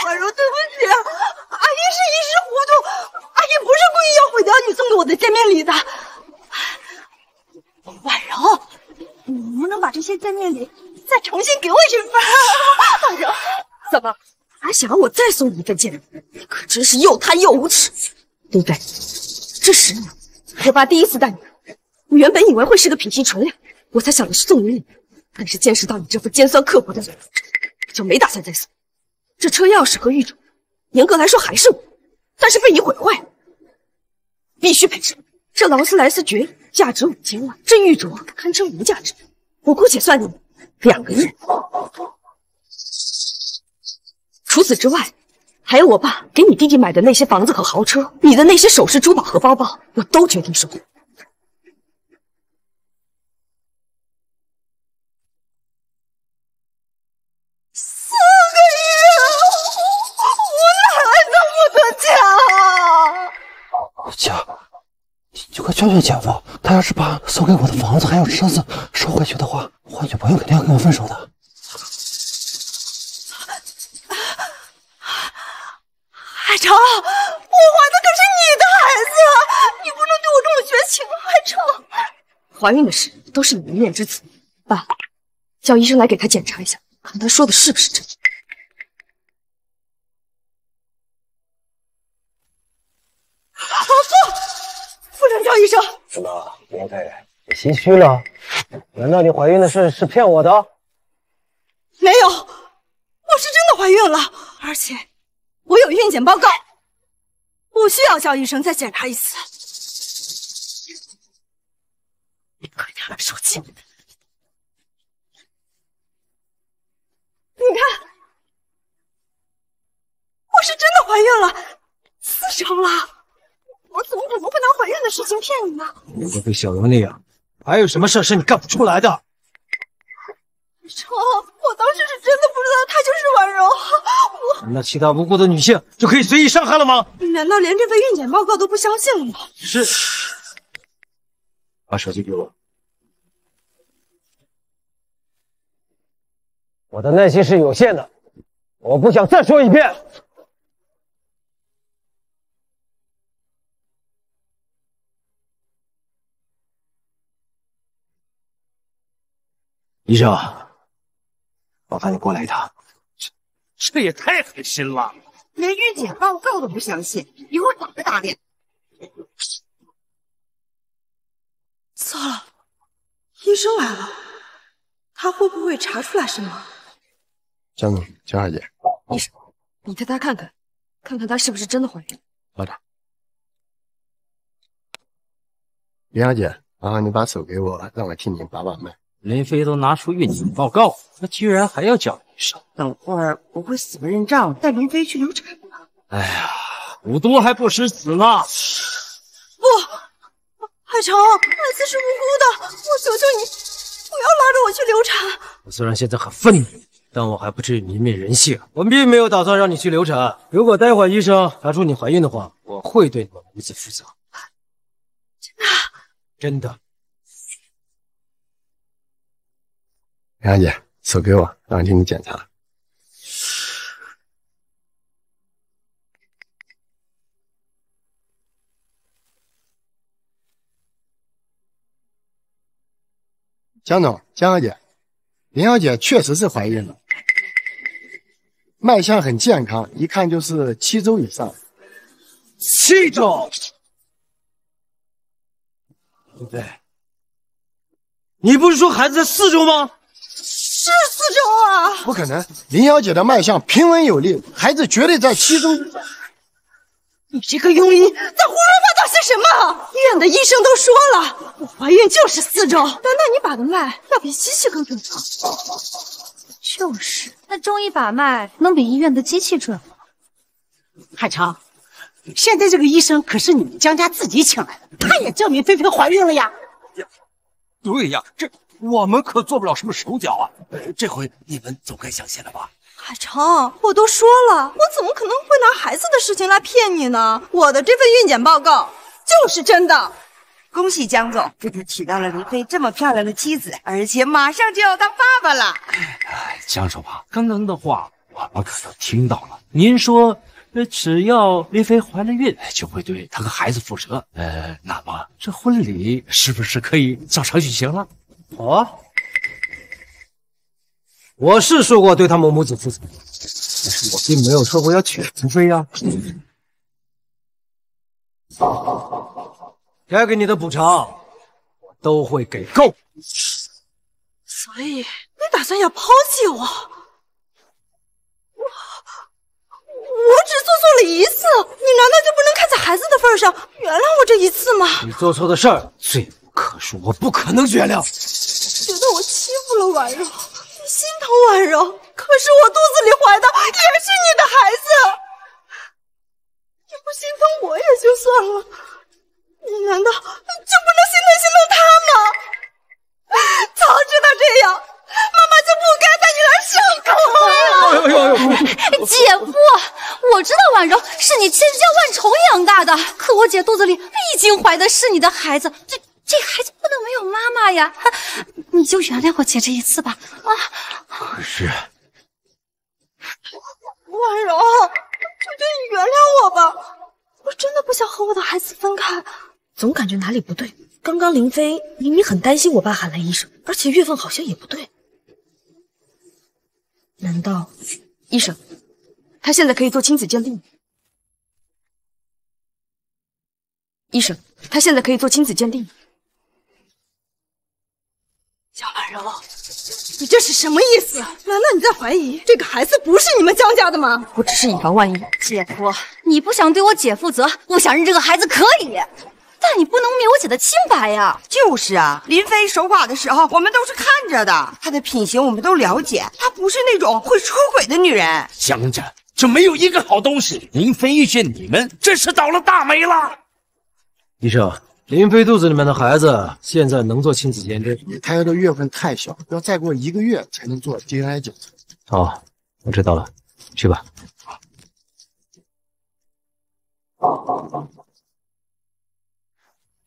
婉柔，对不起，阿姨是一时糊涂，阿姨不是故意要毁掉你送给我的见面礼的。婉柔，你能不能把这些见面礼再重新给我一份？婉柔，怎么还想让我再送你一份见面礼？你可真是又贪又无耻！对不对？这十年，我爸第一次带你来，我原本以为会是个品行纯良，我才想的是送你礼物。但是见识到你这副尖酸刻薄的嘴脸，就没打算再送。这车钥匙和玉镯，严格来说还是我，但是被你毁坏了，必须赔偿。这劳斯莱斯爵价值五千万，这玉镯堪称无价之宝，我姑且算你两个亿。除此之外，还有我爸给你弟弟买的那些房子和豪车，你的那些首饰、珠宝和包包，我都决定收劝劝姐夫，他要是把送给我的房子还有车子收回去的话，换许朋友肯定要跟我分手的。海城，我怀的可是你的孩子，你不能对我这么绝情，海城。怀孕的事都是你一面之词。爸，叫医生来给她检查一下，看她说的是不是真。的，你心虚了？难道你怀孕的事是骗我的？没有，我是真的怀孕了，而且我有孕检报告，不需要叫医生再检查一次。你快点拿手机。你看，我是真的怀孕了，四周了。我怎么可能会拿怀孕的事情骗你呢？如果被小柔那样，还有什么事是你干不出来的？成，我当时是真的不知道她就是婉柔，我那其他无辜的女性就可以随意伤害了吗？你难道连这份孕检报告都不相信了吗？是。把手机给我。我的耐心是有限的，我不想再说一遍。医生，麻烦你过来一趟。这这也太狠心了，连孕检报告都不相信，以后打不打脸？糟了，医生来了，他会不会查出来什么？江总，江二姐，医生，你带她看看，看看她是不是真的怀孕。好的。林小姐，麻烦你把手给我，让我替您把把脉。林飞都拿出孕检报告，他居然还要叫医生。等会儿我会死不认账，带林飞去流产的。哎呀，五毒还不食子呢！不，海城，孩子是无辜的，我求求你，不要拉着我去流产。我虽然现在很愤怒，但我还不至于泯灭人性。我并没有打算让你去流产。如果待会儿医生查出你怀孕的话，我会对你们母子负责。真的？真的。林小姐，手给我，让我替你检查。江总，江小姐，林小姐确实是怀孕了，脉象很健康，一看就是七周以上。七周？对不对？你不是说孩子在四周吗？是四周啊！不可能，林小姐的脉象平稳有力，孩子绝对在七周。你这个庸医，在胡说八道些什么？医院的医生都说了，我怀孕就是四周。难道你把的脉要比机器更准吗？就是，那中医把脉能比医院的机器准吗？海潮，现在这个医生可是你们江家自己请来的，他也证明菲菲怀孕了呀。对呀，这我们可做不了什么手脚啊。呃这回你们总该相信了吧？海城，我都说了，我怎么可能会拿孩子的事情来骗你呢？我的这份孕检报告就是真的。恭喜江总，这就娶到了林飞这么漂亮的妻子，而且马上就要当爸爸了。哎，江首长，刚刚的话我们可都听到了。您说，呃，只要林飞怀了孕，就会对她和孩子负责。呃，那么这婚礼是不是可以照常举行了？好啊，我是说过对他们母子负责，但是我并没有说过要娶林飞呀。该给你的补偿，我都会给够。所以你打算要抛弃我？我我只做错了一次，你难道就不能看在孩子的份上原谅我这一次吗？你做错的事儿罪不可是，我不可能原谅。觉得我欺负了婉柔，你心疼婉柔，可是我肚子里怀的也是你的孩子，你不心疼我也就算了，你难道就不能心疼心疼他吗？早知道这样，妈妈就不该带你来上课了。哎呦呦呦！姐夫，我知道婉柔是你千娇万宠养大的，可我姐肚子里已经怀的是你的孩子，这这孩子不能没有妈妈呀！你就原谅我姐这一次吧。啊，可是。婉柔，求求你原谅我吧，我真的不想和我的孩子分开。总感觉哪里不对。刚刚林飞明明很担心我爸喊来医生，而且月份好像也不对。难道，医生，他现在可以做亲子鉴定？医生，他现在可以做亲子鉴定。江婉柔，你这是什么意思？难道你在怀疑这个孩子不是你们江家的吗？我只是以防万一。姐夫，你不想对我姐负责，不想认这个孩子可以，但你不能灭我姐的清白呀！就是啊，林飞守寡的时候，我们都是看着的，她的品行我们都了解，她不是那种会出轨的女人。江家就没有一个好东西，林飞遇见你们，真是倒了大霉了。医生，林飞肚子里面的孩子现在能做亲子鉴定？你胎儿的月份太小，要再过一个月才能做 DNA 检测。好，我知道了，去吧。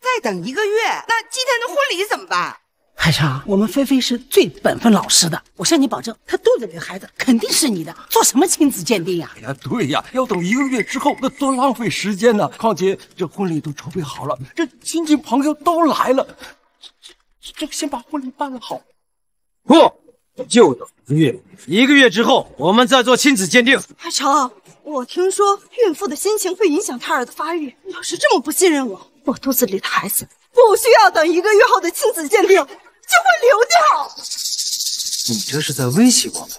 再等一个月，那今天的婚礼怎么办？海潮，我们菲菲是最本分老实的，我向你保证，她肚子里的孩子肯定是你的。做什么亲子鉴定呀？哎呀，对呀，要等一个月之后，那多浪费时间呢。况且这婚礼都筹备好了，这亲戚朋友都来了，这这先把婚礼办了好。不，就等一个月，一个月之后我们再做亲子鉴定。海潮，我听说孕妇的心情会影响胎儿的发育，你要是这么不信任我，我肚子里的孩子不需要等一个月后的亲子鉴定就会流掉。你这是在威胁我们？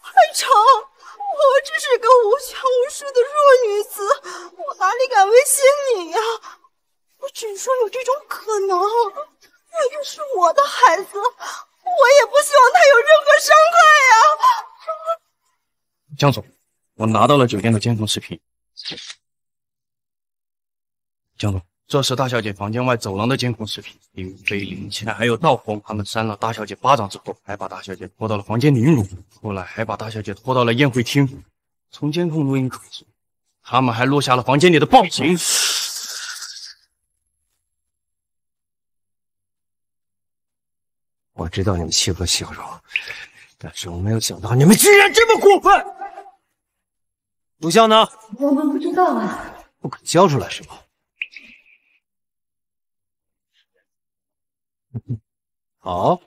海城，我只是个无权无势的弱女子，我哪里敢威胁你呀？我只说有这种可能，那又是我的孩子，我也不希望他有任何伤害呀。江总，我拿到了酒店的监控视频。江总，这是大小姐房间外走廊的监控视频。林飞、林倩还有道红，他们扇了大小姐巴掌之后，还把大小姐拖到了房间凌辱，后来还把大小姐拖到了宴会厅。从监控录音可知，他们还录下了房间里的暴行。我知道你们欺负了小柔，但是我没有想到你们居然这么过分。录像呢？我们不知道啊。不肯交出来是吧？好，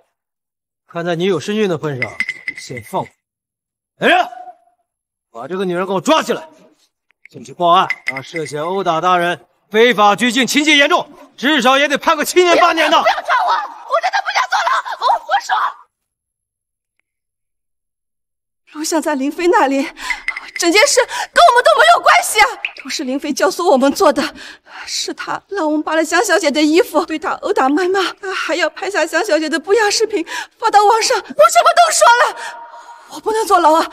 看在你有身孕的份上，先放。来人，把这个女人给我抓起来，进去报案，她涉嫌殴打大人，非法拘禁，情节严重，至少也得判个七年八年的。不要抓我，我真的不想坐牢，我我说。录像在林飞那里，整件事跟我们都没有关系啊，都是林飞教唆我们做的，是他让我们扒了江小姐的衣服，对她殴打谩骂，他还要拍下江小姐的不雅视频发到网上，我什么都说了，我不能坐牢啊！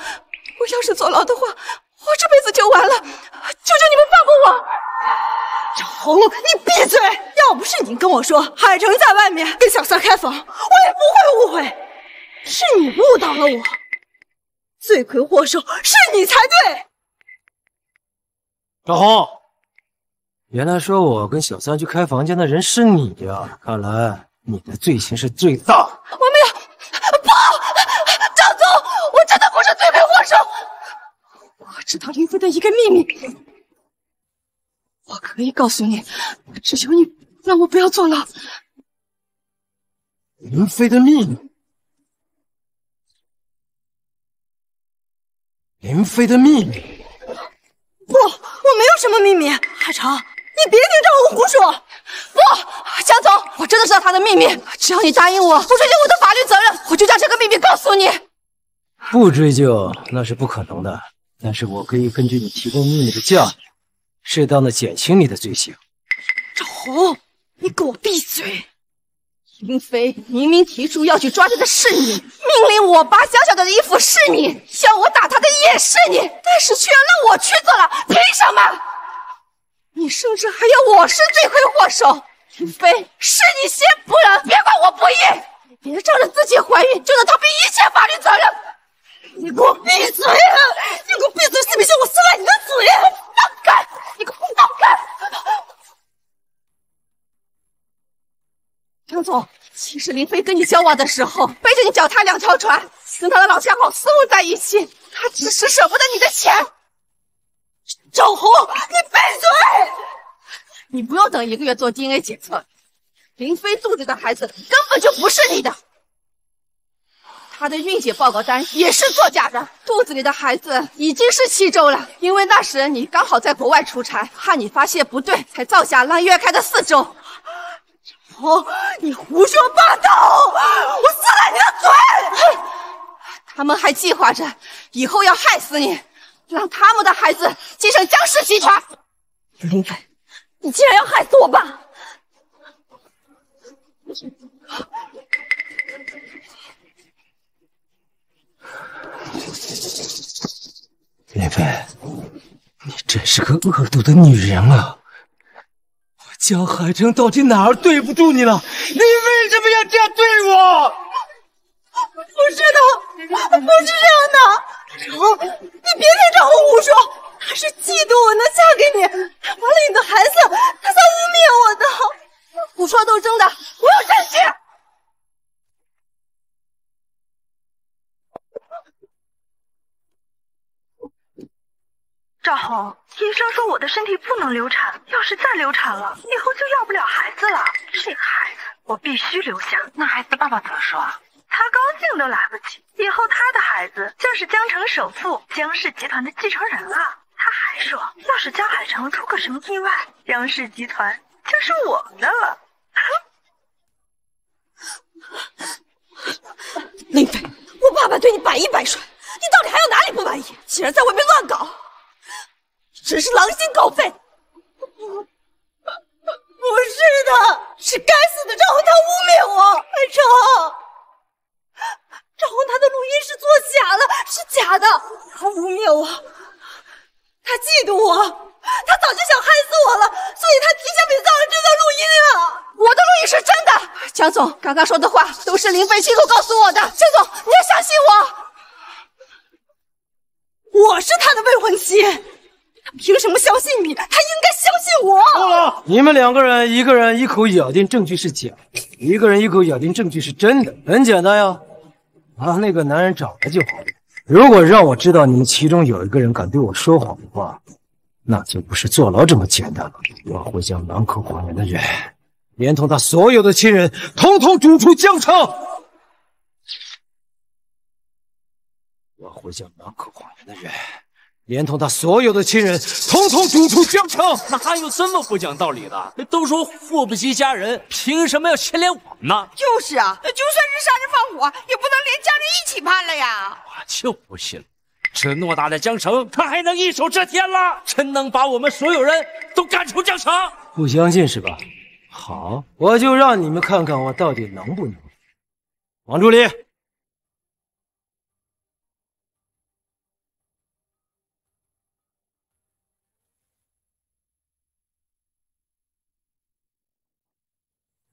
我要是坐牢的话，我这辈子就完了，求求你们放过我！赵红，你闭嘴！要不是你跟我说海城在外面跟小三开房，我也不会误会，是你误导了我。罪魁祸首是你才对，赵红，原来说我跟小三去开房间的人是你呀！看来你的罪行是最大。我没有，不，张总，我真的不是罪魁祸首。我知道林飞的一个秘密，我可以告诉你，只求你让我不要坐牢。林飞的秘密。林飞的秘密？不，我没有什么秘密。海城，你别听赵红胡说。不，江总，我真的知道他的秘密。只要你答应我，不追究我的法律责任，我就将这个秘密告诉你。不追究那是不可能的，但是我可以根据你提供秘密的价值，适当的减轻你的罪行。赵红，你给我闭嘴！林飞明明提出要去抓他的是你，命令我扒小小的衣服是你，要我打他的也是你，但是却要让我去做了，凭什么？你甚至还要我是罪魁祸首？林飞是你先不仁，别怪我不义！你别仗着自己怀孕就能逃避一切法律责任！你给我闭嘴！你给我闭嘴！信不信我撕烂你的嘴？放开！你给我放开江总，其实林飞跟你交往的时候，背着你脚踏两条船，跟他的老相好厮混在一起，他只是舍不得你的钱。赵红，你闭嘴！你不用等一个月做 DNA 检测，林飞肚子的孩子根本就不是你的。他的孕检报告单也是作假的，肚子里的孩子已经是七周了，因为那时你刚好在国外出差，怕你发现不对，才造下让月开的四周。哦，你胡说八道！我撕烂你的嘴！他们还计划着以后要害死你，让他们的孩子继承江氏集团。林飞，你竟然要害死我爸！林飞，你真是个恶毒的女人啊！江海城到底哪儿对不住你了？你为什么要这样对我？不是的，不是这样的。成，你别听赵红胡说，他是嫉妒我能嫁给你，他为了你的孩子，他才污蔑我的。胡说都是真的，我要证据。赵红，医生说我的身体不能流产，要是再流产了，以后就要不了孩子了。这个孩子我必须留下。那孩子的爸爸怎么说啊？他高兴都来不及，以后他的孩子就是江城首富江氏集团的继承人了。他还说，要是江海城出个什么意外，江氏集团就是我们的了。林飞，我爸爸对你百依百顺，你到底还有哪里不满意？竟然在外面乱搞！真是狼心狗肺！不，不不是的，是该死的赵红，他污蔑我，海城。赵红他的录音是作假了，是假的，他污蔑我，他嫉妒我，他早就想害死我了，所以他提前给造了这段录音啊。我的录音是真的，江总刚刚说的话都是林飞亲口告诉我的，江总你要相信我，我是他的未婚妻。凭什么相信你？他应该相信我。够了！你们两个人，一个人一口咬定证据是假，一个人一口咬定证据是真的。很简单呀，把那个男人找来就好了。如果让我知道你们其中有一个人敢对我说谎的话，那就不是坐牢这么简单了。我会将满口谎言的人，连同他所有的亲人，统统逐出江城。我会将满口谎言的人。连同他所有的亲人，统统逐出江城。哪有这么不讲道理的？都说祸不及家人，凭什么要牵连我们呢？就是啊，就算是杀人放火，也不能连家人一起判了呀！我就不信，这偌大的江城，他还能一手遮天了？真能把我们所有人都赶出江城？不相信是吧？好，我就让你们看看我到底能不能。王助理。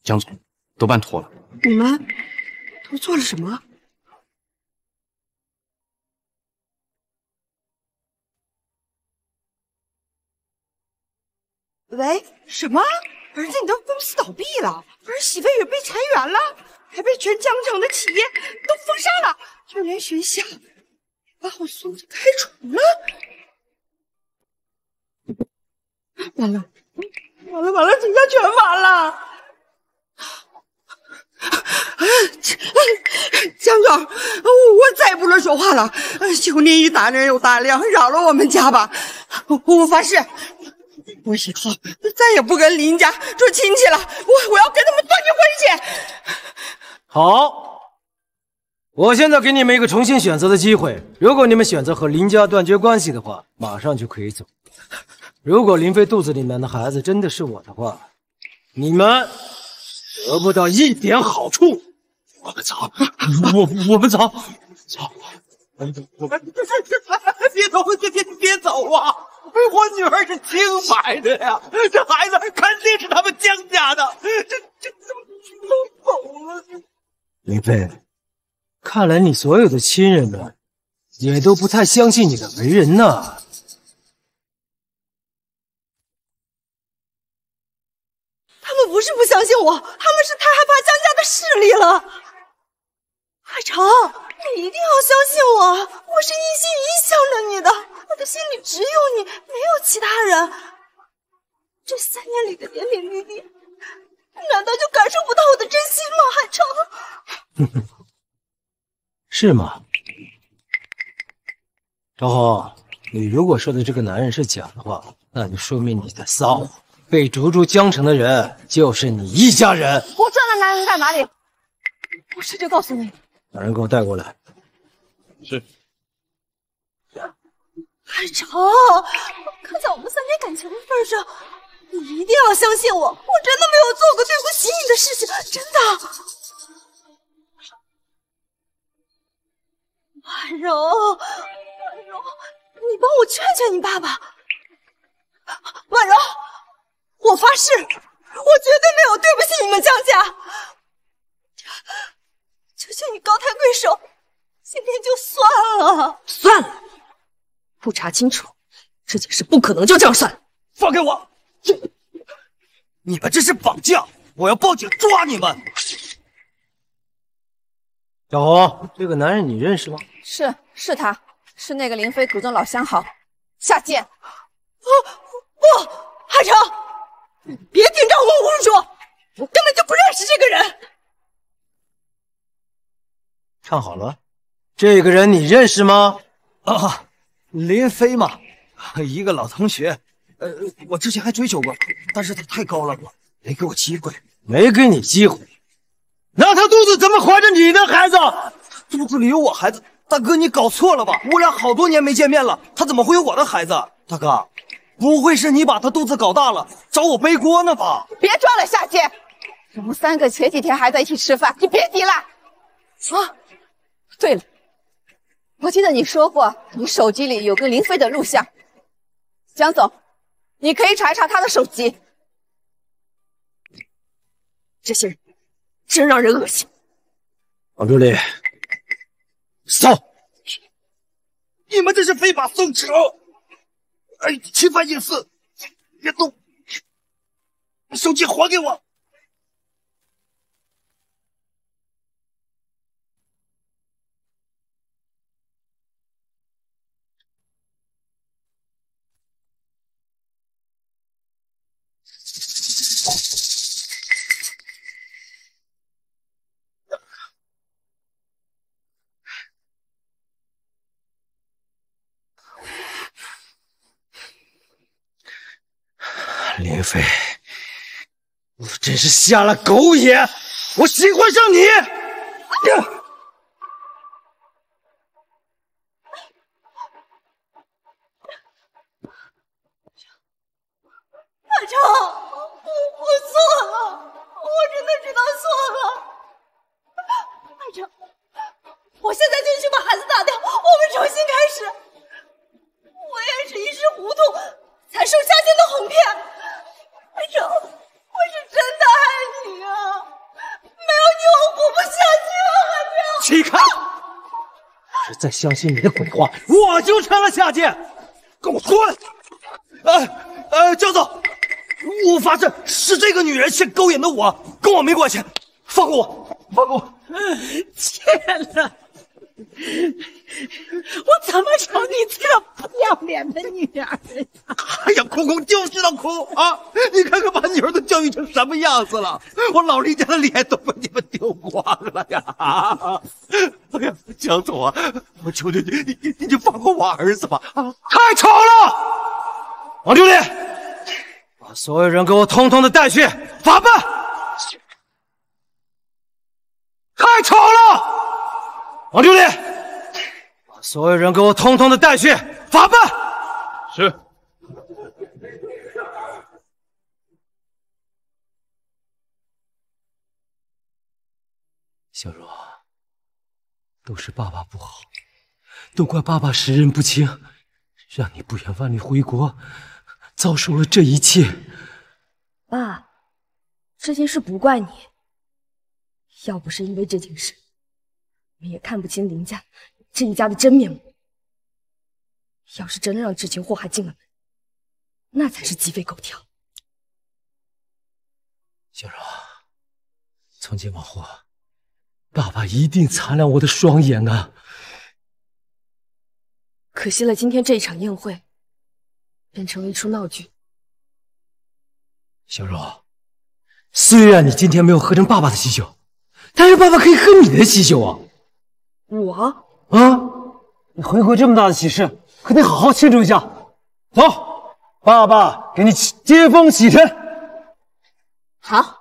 江总，都办妥了。你们都做了什么？喂，什么？儿子，你的公司倒闭了，儿媳妇也被裁员了，还被全江城的企业都封杀了，就连学校把我孙子开除了。完了，完了，完了，这下全完了！江总，我再也不能说话了，求您以大人有大量，饶了我们家吧！我发誓，我以后再也不跟林家做亲戚了，我我要跟他们断绝关系。好，我现在给你们一个重新选择的机会，如果你们选择和林家断绝关系的话，马上就可以走；如果林飞肚子里面的孩子真的是我的话，你们。得不到一点好处，我们走，我我们走，走，我们走，我们别走，别别别走啊！我女儿是清白的呀，这孩子肯定是他们江家的，这这怎么都走了？林飞，看来你所有的亲人们也都不太相信你的为人呐。他们不是不相信我，他们是太害怕江家的势力了。海潮，你一定要相信我，我是一心一意向着你的，我的心里只有你，没有其他人。这三年里的点点滴滴，难道就感受不到我的真心吗？海潮，是吗？赵红，你如果说的这个男人是假的话，那就说明你在撒谎。被逐出江城的人就是你一家人。我知道那男人在哪里，我这就告诉你。把人给我带过来。是。海潮，看在我们三年感情的份上，你一定要相信我，我真的没有做过对不起你的事情，真的。婉柔，婉柔，你帮我劝劝你爸爸。婉柔。我发誓，我绝对没有对不起你们江家。求求你高抬贵手，今天就算了。算了，不查清楚，这件事不可能就这样算。放开我！你们这是绑架，我要报警抓你们！小红，这个男人你认识吗？是，是他，是那个林飞祖宗老相好下贱。不不，海城。别听赵红胡说，我根本就不认识这个人。唱好了，这个人你认识吗？啊，林飞嘛，一个老同学。呃，我之前还追求过，但是他太高了，没给我机会。没给你机会，那他肚子怎么怀着你的孩子？肚子里有我孩子，大哥你搞错了吧？我俩好多年没见面了，他怎么会有我的孩子？大哥。不会是你把他肚子搞大了，找我背锅呢吧？别装了，夏姐，我们三个前几天还在一起吃饭，你别提了。啊，对了，我记得你说过你手机里有个林飞的录像，江总，你可以查一查他的手机。这些人真让人恶心。王助理，stop！你们这是非法送车！哎，侵犯隐私，别动！手机还给我！林飞，我真是瞎了狗眼！我喜欢上你！海城，我我错了，我真的知道错了。海城，我现在就去把孩子打掉，我们重新开始。我也是一时糊涂，才受夏天的哄骗。我是真的爱你啊！没有你我活不下去了，海城。起开！是再相信你的鬼话，我就成了下贱！给我滚！哎哎，江总，我发誓是这个女人先勾引的我，跟我没关系，放过我，放过我！天哪！我怎么成你这个不要脸的女儿？哎呀，哭哭就知道哭啊！你看看把女儿都教育成什么样子了，我老李家的脸都被你们丢光了呀！哎呀，江总啊，我求求你，你你就放过我儿子吧！啊！太吵了，王助理，把所有人给我通通的带去法办。太吵了。王助理，把所有人给我通通的带去法办。是。小若，都是爸爸不好，都怪爸爸识人不清，让你不远万里回国，遭受了这一切。爸，这件事不怪你，要不是因为这件事。我们也看不清林家这一家的真面目。要是真让知情祸害进了门，那才是鸡飞狗跳。小柔，从今往后，爸爸一定擦亮我的双眼啊！可惜了，今天这一场宴会变成了一出闹剧。小柔，虽然你今天没有喝成爸爸的喜酒，但是爸爸可以喝你的喜酒啊！我啊，你回国这么大的喜事，可得好好庆祝一下。走，爸爸给你接风洗尘。好。